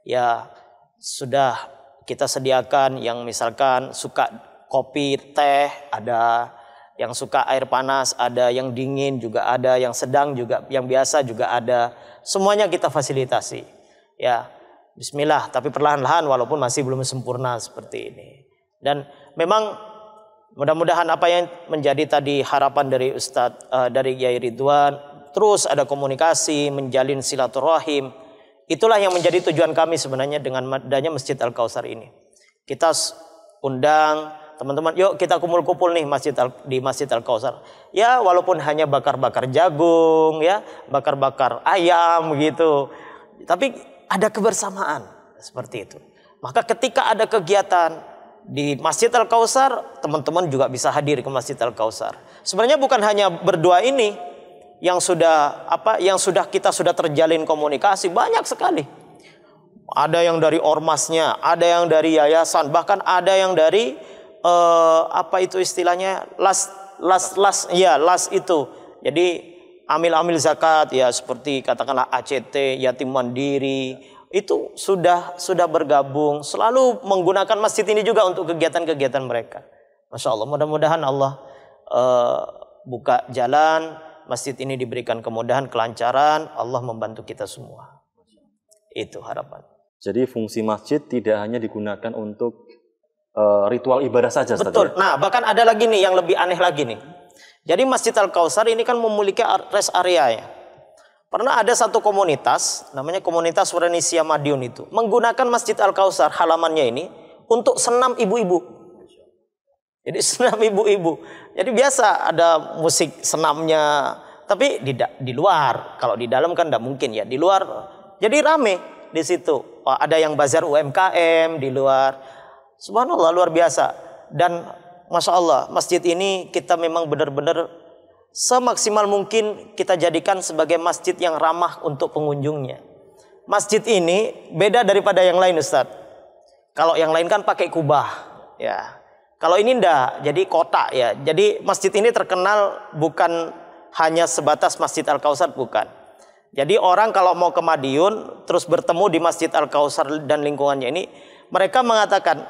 Ya sudah kita sediakan yang misalkan suka kopi, teh, ada yang suka air panas, ada yang dingin juga ada, yang sedang juga, yang biasa juga ada. Semuanya kita fasilitasi. Ya, bismillah, tapi perlahan-lahan walaupun masih belum sempurna seperti ini. Dan memang Mudah-mudahan apa yang menjadi tadi harapan dari Ustadz uh, dari Kiai Ridwan terus ada komunikasi, menjalin silaturahim. Itulah yang menjadi tujuan kami sebenarnya dengan adanya Masjid Al Kausar ini. Kita undang teman-teman, yuk kita kumpul-kumpul nih masjid Al, di Masjid Al Kausar. Ya walaupun hanya bakar-bakar jagung, ya bakar-bakar ayam gitu, tapi ada kebersamaan seperti itu. Maka ketika ada kegiatan di Masjid Al-Kausar, teman-teman juga bisa hadir ke Masjid Al-Kausar. Sebenarnya bukan hanya berdua ini yang sudah apa yang sudah kita sudah terjalin komunikasi banyak sekali. Ada yang dari ormasnya, ada yang dari yayasan, bahkan ada yang dari uh, apa itu istilahnya las las las ya las itu. Jadi amil-amil zakat ya seperti katakanlah ACT, yatim mandiri, itu sudah sudah bergabung selalu menggunakan masjid ini juga untuk kegiatan-kegiatan mereka. Masya Allah, mudah-mudahan Allah uh, buka jalan, masjid ini diberikan kemudahan, kelancaran, Allah membantu kita semua. Itu harapan. Jadi fungsi masjid tidak hanya digunakan untuk uh, ritual ibadah saja. Betul. Ya? Nah, bahkan ada lagi nih yang lebih aneh lagi nih. Jadi Masjid Al Kausar ini kan memiliki rest area ya. Pernah ada satu komunitas, namanya komunitas Suranisia Madiun itu, menggunakan Masjid Al-Kausar halamannya ini untuk senam ibu-ibu. Jadi senam ibu-ibu. Jadi biasa ada musik senamnya, tapi di, di luar. Kalau di dalam kan tidak mungkin ya. Di luar, jadi rame di situ. Ada yang bazar UMKM di luar. Subhanallah luar biasa. Dan masya Allah masjid ini kita memang benar-benar semaksimal mungkin kita jadikan sebagai masjid yang ramah untuk pengunjungnya. Masjid ini beda daripada yang lain Ustaz. Kalau yang lain kan pakai kubah, ya. Kalau ini ndak, jadi kota ya. Jadi masjid ini terkenal bukan hanya sebatas Masjid Al-Kausar bukan. Jadi orang kalau mau ke Madiun terus bertemu di Masjid Al-Kausar dan lingkungannya ini, mereka mengatakan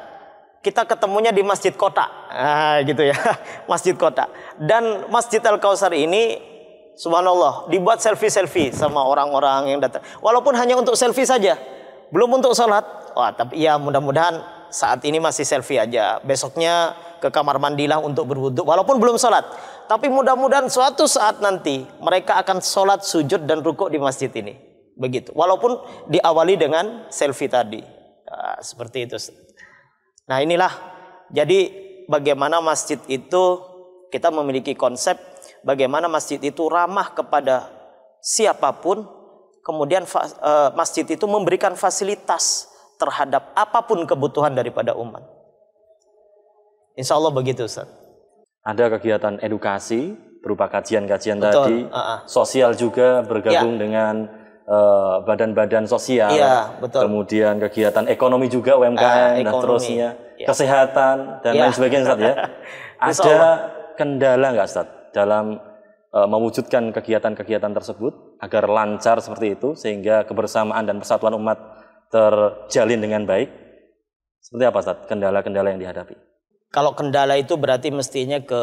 kita ketemunya di masjid kota, ah, gitu ya, masjid kota. Dan masjid Al Kausar ini, subhanallah, dibuat selfie selfie sama orang-orang yang datang. Walaupun hanya untuk selfie saja, belum untuk sholat. Wah, tapi ya mudah-mudahan saat ini masih selfie aja. Besoknya ke kamar mandilah untuk berwudhu, walaupun belum sholat. Tapi mudah-mudahan suatu saat nanti mereka akan sholat, sujud dan rukuk di masjid ini. Begitu. Walaupun diawali dengan selfie tadi. Nah, seperti itu. Nah inilah jadi bagaimana masjid itu kita memiliki konsep bagaimana masjid itu ramah kepada siapa pun kemudian eh, masjid itu memberikan fasilitas terhadap apa pun kebutuhan daripada umat. Insya Allah begitu Ustaz. Ada kegiatan edukasi berupa kajian-kajian tadi, uh -uh. sosial juga bergabung ya. dengan badan-badan uh, sosial, iya, betul. kemudian kegiatan ekonomi juga UMKM uh, dan terusnya, ya. kesehatan dan ya. lain sebagainya, Ustaz ya. Ada kendala nggak, Ustaz, dalam uh, mewujudkan kegiatan-kegiatan tersebut agar lancar seperti itu sehingga kebersamaan dan persatuan umat terjalin dengan baik? Seperti apa, Ustaz? Kendala-kendala yang dihadapi? Kalau kendala itu berarti mestinya ke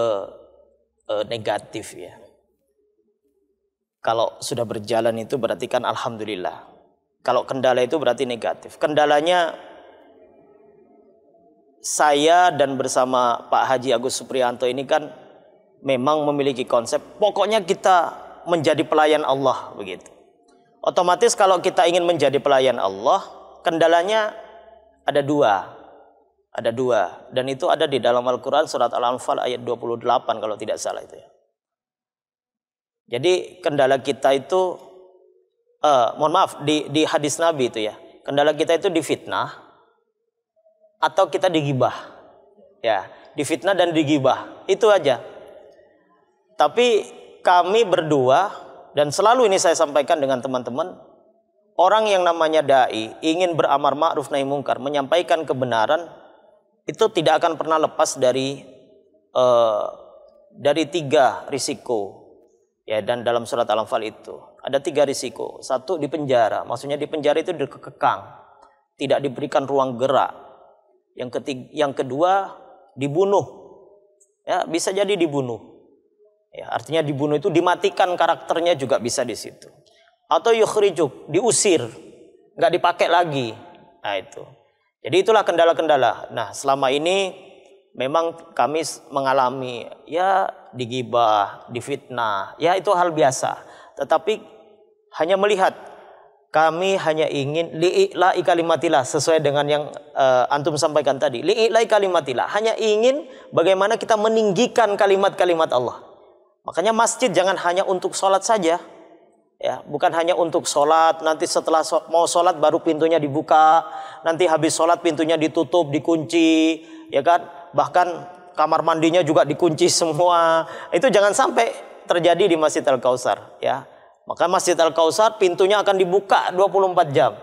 uh, negatif ya kalau sudah berjalan itu berarti kan alhamdulillah. Kalau kendala itu berarti negatif. Kendalanya saya dan bersama Pak Haji Agus Supriyanto ini kan memang memiliki konsep pokoknya kita menjadi pelayan Allah begitu. Otomatis kalau kita ingin menjadi pelayan Allah, kendalanya ada dua. Ada dua dan itu ada di dalam Al-Qur'an surat Al-Anfal ayat 28 kalau tidak salah itu ya. Jadi kendala kita itu, uh, mohon maaf di, di hadis Nabi itu ya, kendala kita itu difitnah atau kita digibah, ya, difitnah dan digibah. Itu aja. Tapi kami berdua dan selalu ini saya sampaikan dengan teman-teman, orang yang namanya dai ingin beramar ma'ruf nahi mungkar, menyampaikan kebenaran itu tidak akan pernah lepas dari uh, dari tiga risiko Ya, dan dalam surat Al-Anfal itu ada tiga risiko. Satu di penjara, maksudnya di penjara itu dikekang, tidak diberikan ruang gerak. Yang ketiga, yang kedua dibunuh. Ya, bisa jadi dibunuh. Ya, artinya dibunuh itu dimatikan karakternya juga bisa di situ. Atau yukhrijuk, diusir, nggak dipakai lagi. Nah itu. Jadi itulah kendala-kendala. Nah selama ini memang kami mengalami ya digibah, difitnah, ya itu hal biasa. Tetapi hanya melihat kami hanya ingin li'ila'i kalimatilah sesuai dengan yang uh, antum sampaikan tadi. Li'ila'i kalimatilah hanya ingin bagaimana kita meninggikan kalimat-kalimat Allah. Makanya masjid jangan hanya untuk sholat saja. Ya, bukan hanya untuk sholat, nanti setelah mau sholat baru pintunya dibuka, nanti habis sholat pintunya ditutup, dikunci, ya kan? Bahkan kamar mandinya juga dikunci semua. Itu jangan sampai terjadi di Masjid Al-Kausar ya. Maka Masjid Al-Kausar pintunya akan dibuka 24 jam.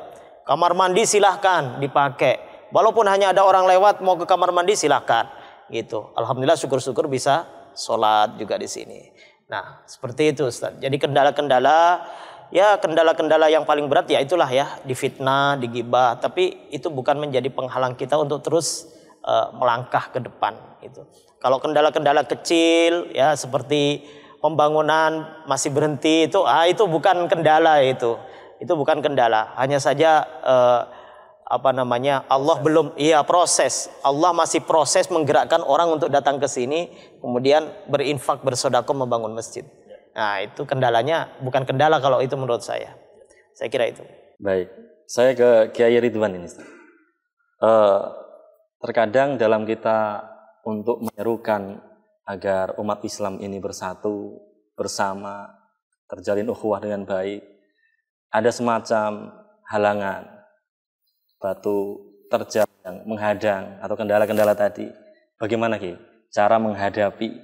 Kamar mandi silahkan dipakai. Walaupun hanya ada orang lewat mau ke kamar mandi silahkan. Gitu. Alhamdulillah syukur-syukur bisa sholat juga di sini. Nah seperti itu Ustaz. Jadi kendala-kendala ya kendala-kendala yang paling berat ya itulah ya difitnah, digibah. Tapi itu bukan menjadi penghalang kita untuk terus uh, melangkah ke depan itu. Kalau kendala-kendala kecil ya seperti pembangunan masih berhenti itu ah itu bukan kendala itu. Itu bukan kendala. Hanya saja uh, apa namanya Allah belum iya proses. Allah masih proses menggerakkan orang untuk datang ke sini kemudian berinfak bersodako membangun masjid. Nah itu kendalanya bukan kendala kalau itu menurut saya. Saya kira itu. Baik. Saya ke Kiai Ridwan ini uh, Terkadang dalam kita untuk menyerukan agar umat Islam ini bersatu, bersama, terjalin ukhuwah dengan baik, ada semacam halangan, batu terjal yang menghadang atau kendala-kendala tadi. Bagaimana Ki? Cara menghadapi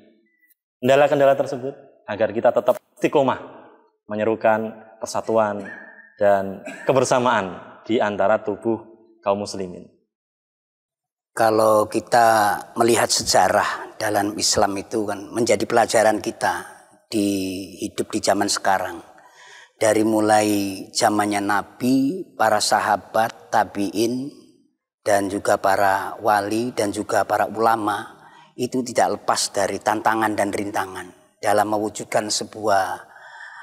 kendala-kendala tersebut agar kita tetap istiqomah menyerukan persatuan dan kebersamaan di antara tubuh kaum muslimin. Kalau kita melihat sejarah dalam Islam itu kan menjadi pelajaran kita di hidup di zaman sekarang. Dari mulai zamannya Nabi, para sahabat, tabiin, dan juga para wali dan juga para ulama itu tidak lepas dari tantangan dan rintangan dalam mewujudkan sebuah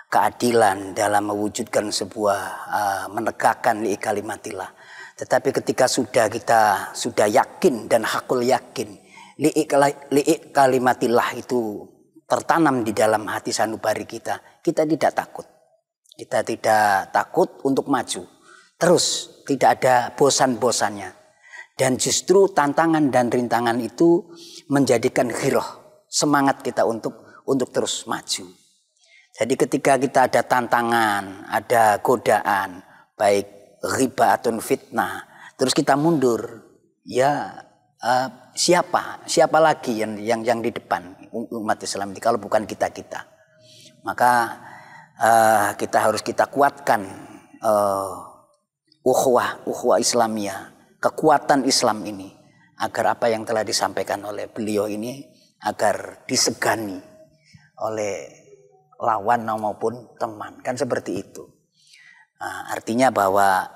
keadilan, dalam mewujudkan sebuah uh, menegakkan li kalimatillah. Tetapi ketika sudah kita sudah yakin dan hakul yakin li kalimatillah itu tertanam di dalam hati sanubari kita, kita tidak takut. Kita tidak takut untuk maju. Terus tidak ada bosan-bosannya. Dan justru tantangan dan rintangan itu menjadikan giroh, semangat kita untuk untuk terus maju. Jadi ketika kita ada tantangan, ada godaan, baik riba atau fitnah, terus kita mundur, ya uh, siapa? Siapa lagi yang yang yang di depan umat Islam ini? Kalau bukan kita kita? Maka uh, kita harus kita kuatkan uh, ukhuwah, Islamiyah kekuatan Islam ini agar apa yang telah disampaikan oleh beliau ini agar disegani oleh lawan maupun teman. Kan seperti itu nah, artinya bahwa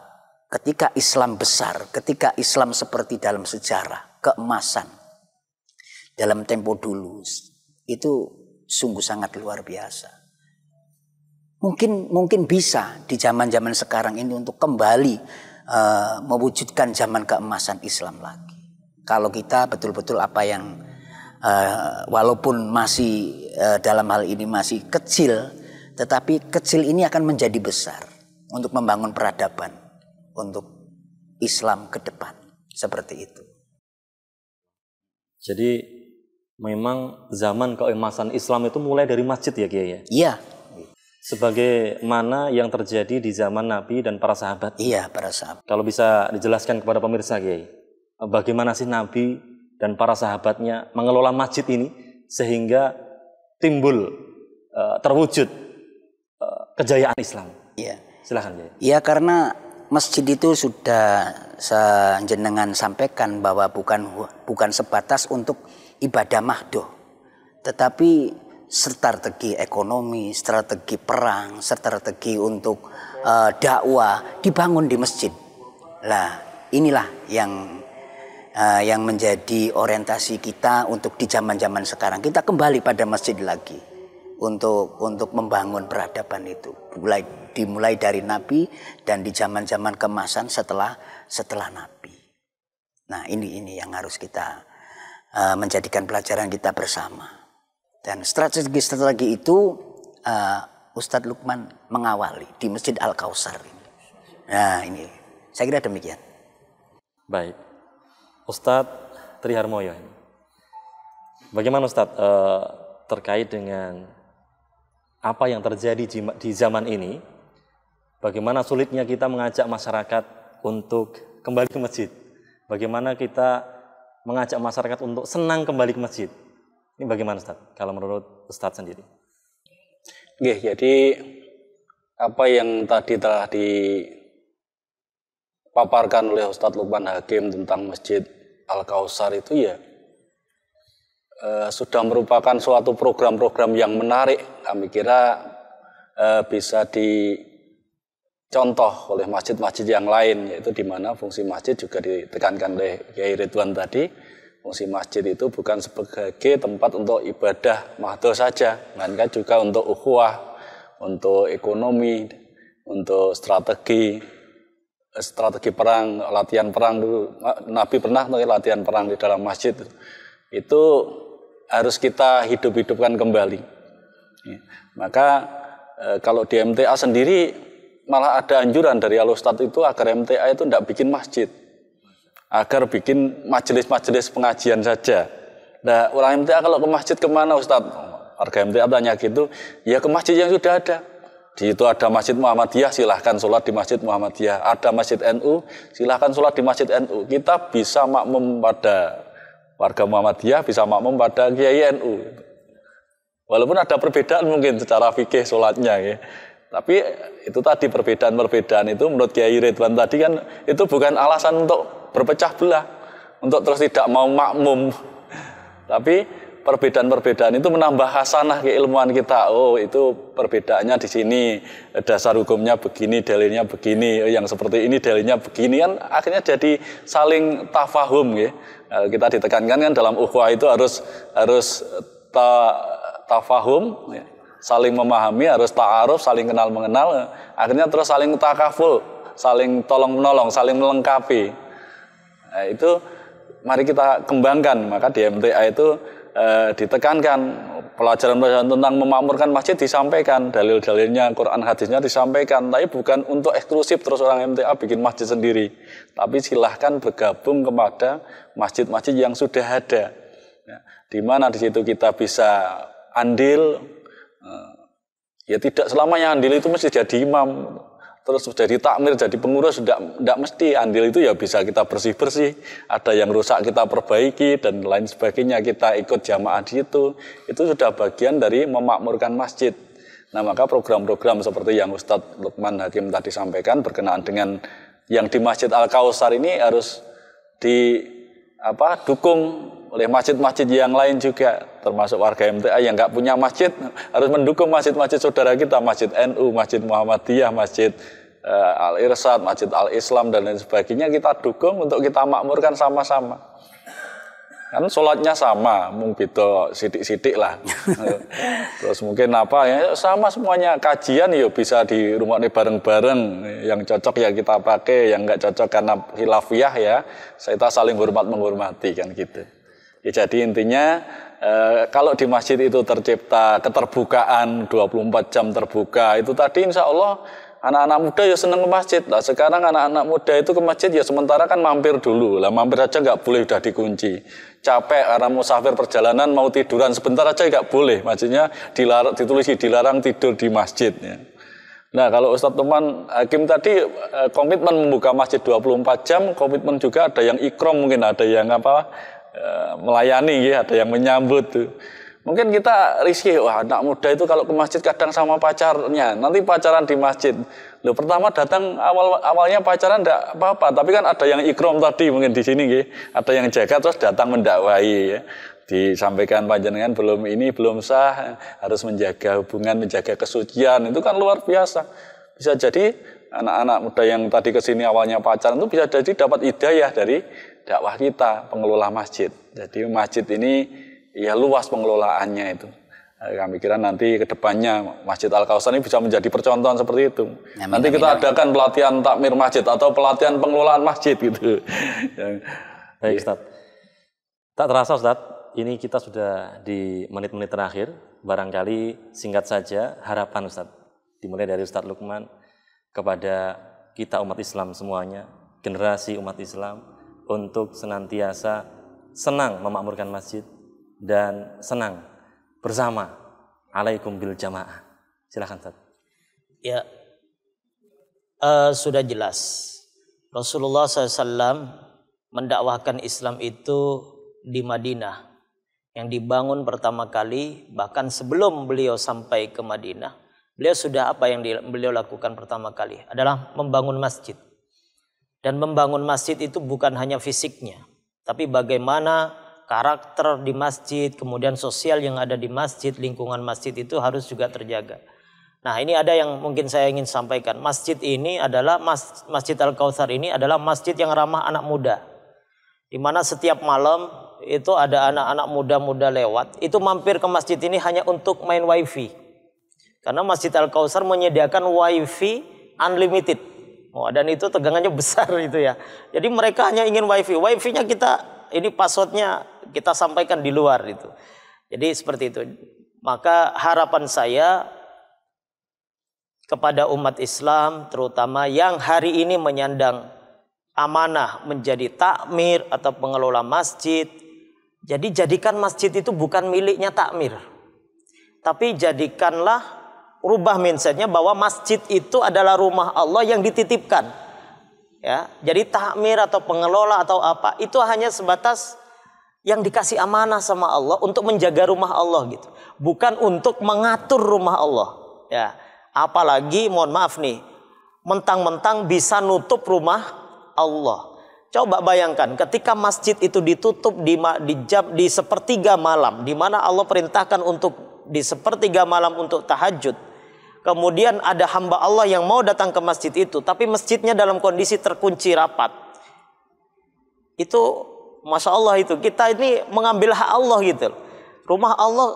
ketika Islam besar ketika Islam seperti dalam sejarah keemasan dalam tempo dulu itu sungguh sangat luar biasa mungkin mungkin bisa di zaman-zaman sekarang ini untuk kembali uh, mewujudkan zaman keemasan Islam lagi. Kalau kita betul-betul apa yang uh, walaupun masih uh, dalam hal ini masih kecil, tetapi kecil ini akan menjadi besar untuk membangun peradaban untuk Islam ke depan seperti itu. Jadi memang zaman keemasan Islam itu mulai dari masjid ya Kiai ya? Iya, sebagaimana yang terjadi di zaman Nabi dan para sahabat. Iya, para sahabat. Kalau bisa dijelaskan kepada pemirsa, Kiai, bagaimana sih Nabi dan para sahabatnya mengelola masjid ini sehingga timbul uh, terwujud uh, kejayaan Islam. Iya. Silahkan, Kiai. Iya, karena masjid itu sudah jenengan sampaikan bahwa bukan bukan sebatas untuk ibadah mahdoh, tetapi strategi ekonomi, strategi perang, strategi untuk uh, dakwah dibangun di masjid. Lah, inilah yang uh, yang menjadi orientasi kita untuk di zaman-zaman sekarang. Kita kembali pada masjid lagi untuk untuk membangun peradaban itu. Mulai dimulai dari Nabi dan di zaman-zaman kemasan setelah setelah Nabi. Nah, ini ini yang harus kita uh, menjadikan pelajaran kita bersama. Dan strategi-strategi itu uh, Ustadz Lukman mengawali di Masjid Al Kausar ini. Nah ini, saya kira demikian. Baik, Ustadz Triharmoyo. Bagaimana Ustadz uh, terkait dengan apa yang terjadi di zaman ini? Bagaimana sulitnya kita mengajak masyarakat untuk kembali ke masjid? Bagaimana kita mengajak masyarakat untuk senang kembali ke masjid? Ini bagaimana Ustaz? Kalau menurut Ustaz sendiri? Oke, jadi apa yang tadi telah dipaparkan oleh Ustadz Lukman Hakim tentang Masjid Al-Kausar itu ya eh, sudah merupakan suatu program-program yang menarik. Kami kira eh, bisa dicontoh oleh masjid-masjid yang lain, yaitu di mana fungsi masjid juga ditekankan oleh Kiai Ridwan tadi Fungsi masjid itu bukan sebagai tempat untuk ibadah mahdo saja, melainkan juga untuk ukhuwah, untuk ekonomi, untuk strategi strategi perang, latihan perang dulu. Nabi pernah latihan perang di dalam masjid. Itu harus kita hidup-hidupkan kembali. Ya. Maka e, kalau di MTA sendiri malah ada anjuran dari Al itu agar MTA itu tidak bikin masjid agar bikin majelis-majelis pengajian saja. Nah, orang MTA kalau ke masjid ke mana Ustadz? Warga MTA tanya gitu, ya ke masjid yang sudah ada. Di itu ada Masjid Muhammadiyah, silahkan sholat di Masjid Muhammadiyah. Ada Masjid NU, silahkan sholat di Masjid NU. Kita bisa makmum pada warga Muhammadiyah, bisa makmum pada Kiai NU. Walaupun ada perbedaan mungkin secara fikih sholatnya ya. Tapi itu tadi perbedaan-perbedaan itu menurut Kiai Ridwan tadi kan itu bukan alasan untuk berpecah belah untuk terus tidak mau makmum. Tapi perbedaan-perbedaan itu menambah hasanah keilmuan kita. Oh, itu perbedaannya di sini, dasar hukumnya begini, dalilnya begini, yang seperti ini dalilnya begini kan akhirnya jadi saling tafahum ya. Kita ditekankan kan dalam ukhuwah itu harus harus ta, tafahum ya. saling memahami, harus ta'aruf, saling kenal mengenal, akhirnya terus saling takaful, saling tolong menolong, saling melengkapi. Nah, itu mari kita kembangkan. Maka di MTA itu eh, ditekankan pelajaran-pelajaran tentang memakmurkan masjid disampaikan, dalil-dalilnya, Quran hadisnya disampaikan, tapi bukan untuk eksklusif terus orang MTA bikin masjid sendiri. Tapi silahkan bergabung kepada masjid-masjid yang sudah ada. Ya, di mana di situ kita bisa andil, eh, ya tidak selamanya andil itu mesti jadi imam terus jadi takmir, jadi pengurus, tidak, mesti. Andil itu ya bisa kita bersih-bersih, ada yang rusak kita perbaiki dan lain sebagainya. Kita ikut jamaah di situ, itu sudah bagian dari memakmurkan masjid. Nah maka program-program seperti yang Ustadz Lukman Hakim tadi sampaikan berkenaan dengan yang di Masjid Al Kausar ini harus di apa dukung oleh masjid-masjid yang lain juga termasuk warga MTA yang nggak punya masjid harus mendukung masjid-masjid saudara kita masjid NU, masjid Muhammadiyah, masjid uh, Al Irsad, masjid Al Islam dan lain sebagainya. Kita dukung untuk kita makmurkan sama-sama. Kan sholatnya sama mungkin sidik-sidik lah. Terus mungkin apa ya sama semuanya. Kajian ya bisa di rumah ini bareng-bareng. Yang cocok ya kita pakai. Yang nggak cocok karena hilafiyah ya. Kita saling hormat menghormati kan gitu Ya, jadi intinya eh, kalau di masjid itu tercipta keterbukaan 24 jam terbuka itu tadi insya Allah anak-anak muda ya seneng ke masjid lah. Sekarang anak-anak muda itu ke masjid ya sementara kan mampir dulu lah. Mampir aja nggak boleh udah dikunci. Capek karena musafir perjalanan mau tiduran sebentar aja nggak boleh. Maksudnya dilarang, ditulis dilarang tidur di masjid. Ya. Nah kalau Ustadz Teman Hakim tadi eh, komitmen membuka masjid 24 jam, komitmen juga ada yang ikrom mungkin ada yang apa Eh, melayani ya, ada yang menyambut tuh. Mungkin kita risih, wah anak muda itu kalau ke masjid kadang sama pacarnya, nanti pacaran di masjid. Loh pertama datang awal awalnya pacaran enggak apa-apa, tapi kan ada yang ikrom tadi mungkin di sini gitu. Ada yang jaga terus datang mendakwahi ya. Disampaikan panjenengan belum ini belum sah, harus menjaga hubungan, menjaga kesucian. Itu kan luar biasa. Bisa jadi anak-anak muda yang tadi ke sini awalnya pacaran itu bisa jadi dapat hidayah dari dakwah kita, pengelola masjid. Jadi masjid ini ya luas pengelolaannya itu. Eh, kami kira nanti ke depannya Masjid Al Kausar ini bisa menjadi percontohan seperti itu. Amin, nanti kita amin, adakan pelatihan takmir masjid atau pelatihan pengelolaan masjid gitu. Baik Ustaz. Tak terasa Ustaz, ini kita sudah di menit-menit terakhir. Barangkali singkat saja harapan Ustaz. Dimulai dari Ustaz Lukman kepada kita umat Islam semuanya, generasi umat Islam, untuk senantiasa senang memakmurkan masjid dan senang bersama alaikum bil jamaah. Silahkan Tad. Ya, uh, sudah jelas. Rasulullah SAW mendakwahkan Islam itu di Madinah yang dibangun pertama kali bahkan sebelum beliau sampai ke Madinah beliau sudah apa yang beliau lakukan pertama kali adalah membangun masjid dan membangun masjid itu bukan hanya fisiknya, tapi bagaimana karakter di masjid, kemudian sosial yang ada di masjid, lingkungan masjid itu harus juga terjaga. Nah, ini ada yang mungkin saya ingin sampaikan. Masjid ini adalah Masjid Al-Kautsar ini adalah masjid yang ramah anak muda. Di mana setiap malam itu ada anak-anak muda-muda lewat, itu mampir ke masjid ini hanya untuk main wifi. Karena Masjid Al-Kautsar menyediakan wifi unlimited. Oh, dan itu tegangannya besar itu ya. Jadi mereka hanya ingin wifi. Wifi-nya kita ini passwordnya kita sampaikan di luar itu. Jadi seperti itu. Maka harapan saya kepada umat Islam terutama yang hari ini menyandang amanah menjadi takmir atau pengelola masjid. Jadi jadikan masjid itu bukan miliknya takmir. Tapi jadikanlah rubah mindsetnya bahwa masjid itu adalah rumah Allah yang dititipkan. Ya, jadi takmir atau pengelola atau apa itu hanya sebatas yang dikasih amanah sama Allah untuk menjaga rumah Allah gitu. Bukan untuk mengatur rumah Allah. Ya, apalagi mohon maaf nih, mentang-mentang bisa nutup rumah Allah. Coba bayangkan ketika masjid itu ditutup di di jam di sepertiga malam di mana Allah perintahkan untuk di sepertiga malam untuk tahajud. Kemudian ada hamba Allah yang mau datang ke masjid itu tapi masjidnya dalam kondisi terkunci rapat. Itu Masya Allah itu kita ini mengambil hak Allah gitu. Rumah Allah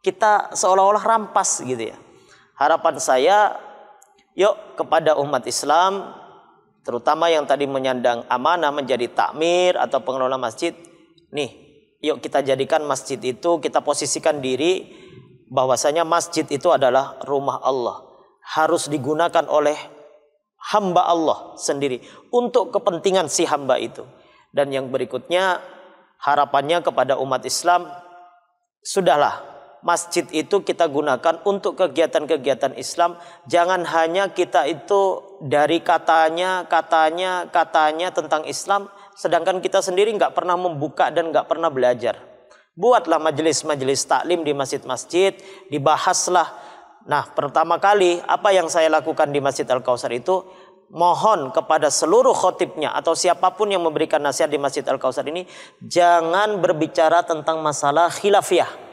kita seolah-olah rampas gitu ya. Harapan saya yuk kepada umat Islam terutama yang tadi menyandang amanah menjadi takmir atau pengelola masjid, nih, yuk kita jadikan masjid itu kita posisikan diri bahwasanya masjid itu adalah rumah Allah, harus digunakan oleh hamba Allah sendiri untuk kepentingan si hamba itu. Dan yang berikutnya harapannya kepada umat Islam sudahlah masjid itu kita gunakan untuk kegiatan-kegiatan Islam. Jangan hanya kita itu dari katanya, katanya, katanya tentang Islam, sedangkan kita sendiri nggak pernah membuka dan nggak pernah belajar. Buatlah majelis-majelis taklim di masjid-masjid, dibahaslah. Nah, pertama kali apa yang saya lakukan di Masjid Al Kausar itu mohon kepada seluruh khotibnya atau siapa pun yang memberikan nasihat di Masjid Al Kausar ini jangan berbicara tentang masalah khilafiyah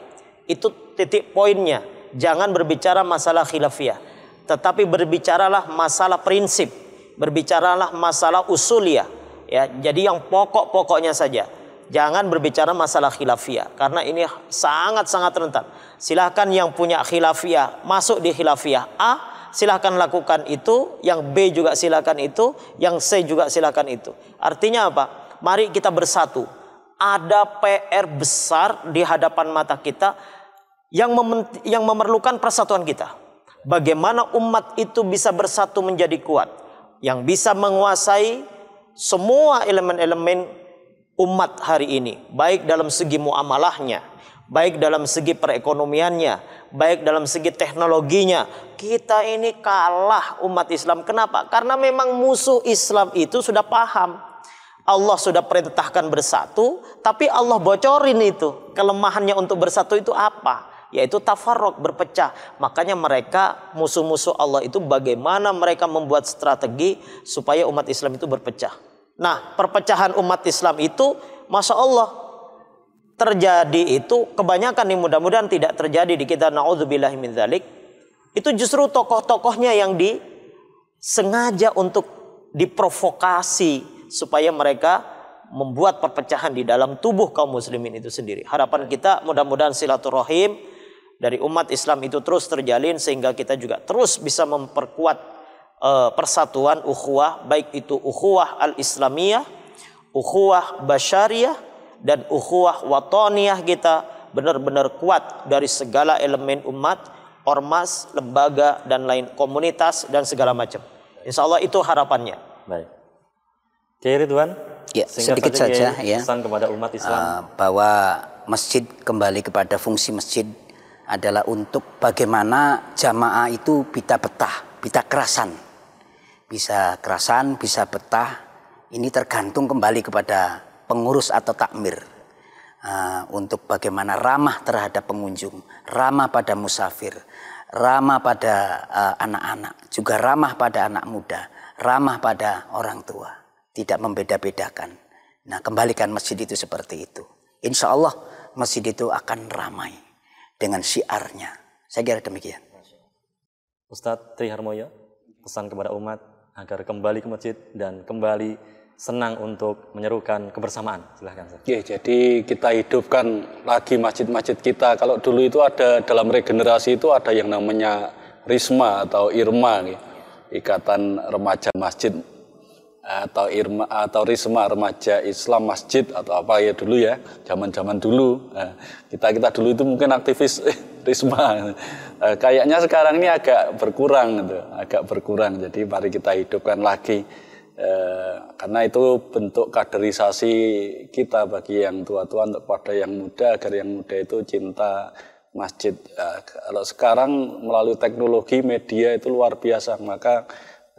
itu titik poinnya. Jangan berbicara masalah khilafiyah. Tetapi berbicaralah masalah prinsip. Berbicaralah masalah usuliyah. Ya, jadi yang pokok-pokoknya saja. Jangan berbicara masalah khilafiyah karena ini sangat-sangat rentan. Silahkan yang punya khilafiyah masuk di khilafiyah A, silahkan lakukan itu, yang B juga silahkan itu, yang C juga silahkan itu. Artinya apa? Mari kita bersatu ada PR besar di hadapan mata kita yang, yang memerlukan persatuan kita. Bagaimana umat itu bisa bersatu menjadi kuat, yang bisa menguasai semua elemen-elemen umat hari ini, baik dalam segi muamalahnya, baik dalam segi perekonomiannya, baik dalam segi teknologinya. Kita ini kalah umat Islam. Kenapa? Karena memang musuh Islam itu sudah paham Allah sudah perintahkan bersatu, tapi Allah bocorin itu. Kelemahannya untuk bersatu itu apa? Yaitu tafarrok, berpecah. Makanya mereka, musuh-musuh Allah itu bagaimana mereka membuat strategi supaya umat Islam itu berpecah. Nah, perpecahan umat Islam itu, Masya Allah, terjadi itu kebanyakan nih mudah-mudahan tidak terjadi di kita naudzubillah min dzalik itu justru tokoh-tokohnya yang disengaja untuk diprovokasi supaya mereka membuat perpecahan di dalam tubuh kaum muslimin itu sendiri. Harapan kita mudah-mudahan silaturahim dari umat Islam itu terus terjalin sehingga kita juga terus bisa memperkuat uh, persatuan ukhuwah baik itu ukhuwah al-islamiyah, ukhuwah basyariah dan ukhuwah watoniyah kita benar-benar kuat dari segala elemen umat, ormas, lembaga dan lain komunitas dan segala macam. Insya Allah itu harapannya. Baik. Kiai Ridwan, ya, sedikit saja, saja ya. Pesan kepada umat Islam uh, bahwa masjid kembali kepada fungsi masjid adalah untuk bagaimana jamaah itu bisa betah, bisa kerasan. Bisa kerasan, bisa betah. Ini tergantung kembali kepada pengurus atau takmir. Uh, untuk bagaimana ramah terhadap pengunjung, ramah pada musafir, ramah pada ah, anak-anak, uh, juga ramah pada anak muda, ramah pada orang tua tidak membeda-bedakan. Nah, kembalikan masjid itu seperti itu. Insya Allah masjid itu akan ramai dengan syiarnya. Saya kira demikian. Ustadz Tri Harmoyo, pesan kepada umat agar kembali ke masjid dan kembali senang untuk menyerukan kebersamaan. Silahkan. Oke, jadi kita hidupkan lagi masjid-masjid kita. Kalau dulu itu ada dalam regenerasi itu ada yang namanya Risma atau Irma, Ikatan Remaja Masjid atau Irma atau Risma remaja Islam masjid atau apa ya dulu ya zaman-zaman dulu. Nah, kita kita dulu itu mungkin aktivis Risma. Nah, kayaknya sekarang ini agak berkurang gitu agak berkurang. Jadi mari kita hidupkan lagi. Eh, karena itu bentuk kaderisasi kita bagi yang tua-tua untuk pada yang muda agar yang muda itu cinta masjid. Nah, kalau sekarang melalui teknologi media itu luar biasa. Maka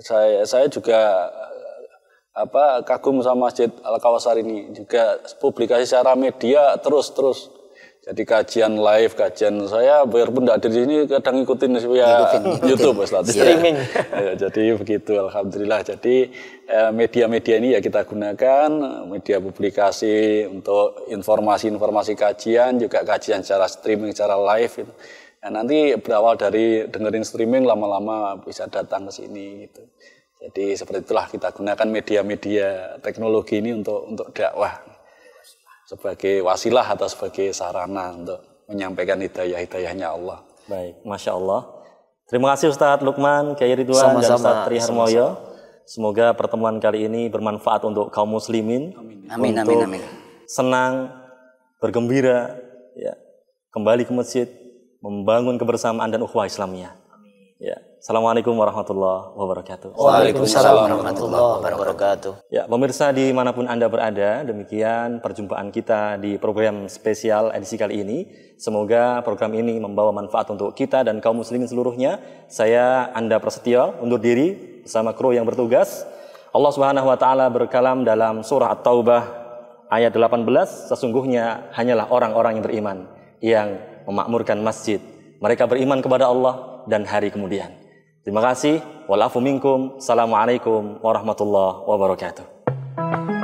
saya saya juga apa kagum sama Masjid Al Kawasar ini juga publikasi secara media terus terus Jadi kajian live, kajian saya biarpun tidak ada di sini kadang ikutin ngikutin. YouTube Ustaz. Streaming. Ya, jadi begitu alhamdulillah. Jadi eh, media-media ini ya kita gunakan media publikasi untuk informasi-informasi kajian, juga kajian secara streaming, secara live itu. Nah, nanti berawal dari dengerin streaming lama-lama bisa datang ke sini gitu. Jadi seperti itulah kita gunakan media-media teknologi ini untuk untuk dakwah sebagai wasilah atau sebagai sarana untuk menyampaikan hidayah-hidayahnya Allah. Baik, Masya Allah. Terima kasih Ustadz Lukman, Kiai Ridwan, dan Sama-sama, Ustadz Tri Harmoyo. Semoga pertemuan kali ini bermanfaat untuk kaum muslimin. Amin, untuk amin, amin. Senang, bergembira, ya, kembali ke masjid, membangun kebersamaan dan ukhuwah Islamiyah. Assalamualaikum warahmatullahi wabarakatuh. Waalaikumsalam warahmatullahi wabarakatuh. Ya, pemirsa di mana pun Anda berada, demikian perjumpaan kita di program spesial edisi kali ini. Semoga program ini membawa manfaat untuk kita dan kaum muslimin seluruhnya. Saya Anda Prasetyo undur diri bersama kru yang bertugas. Allah Subhanahu wa taala berkalam dalam surah At-Taubah ayat 18, sesungguhnya hanyalah orang-orang yang beriman yang memakmurkan masjid. Mereka beriman kepada Allah dan hari kemudian. Terima kasih. Walafu minkum. Assalamualaikum warahmatullahi wabarakatuh.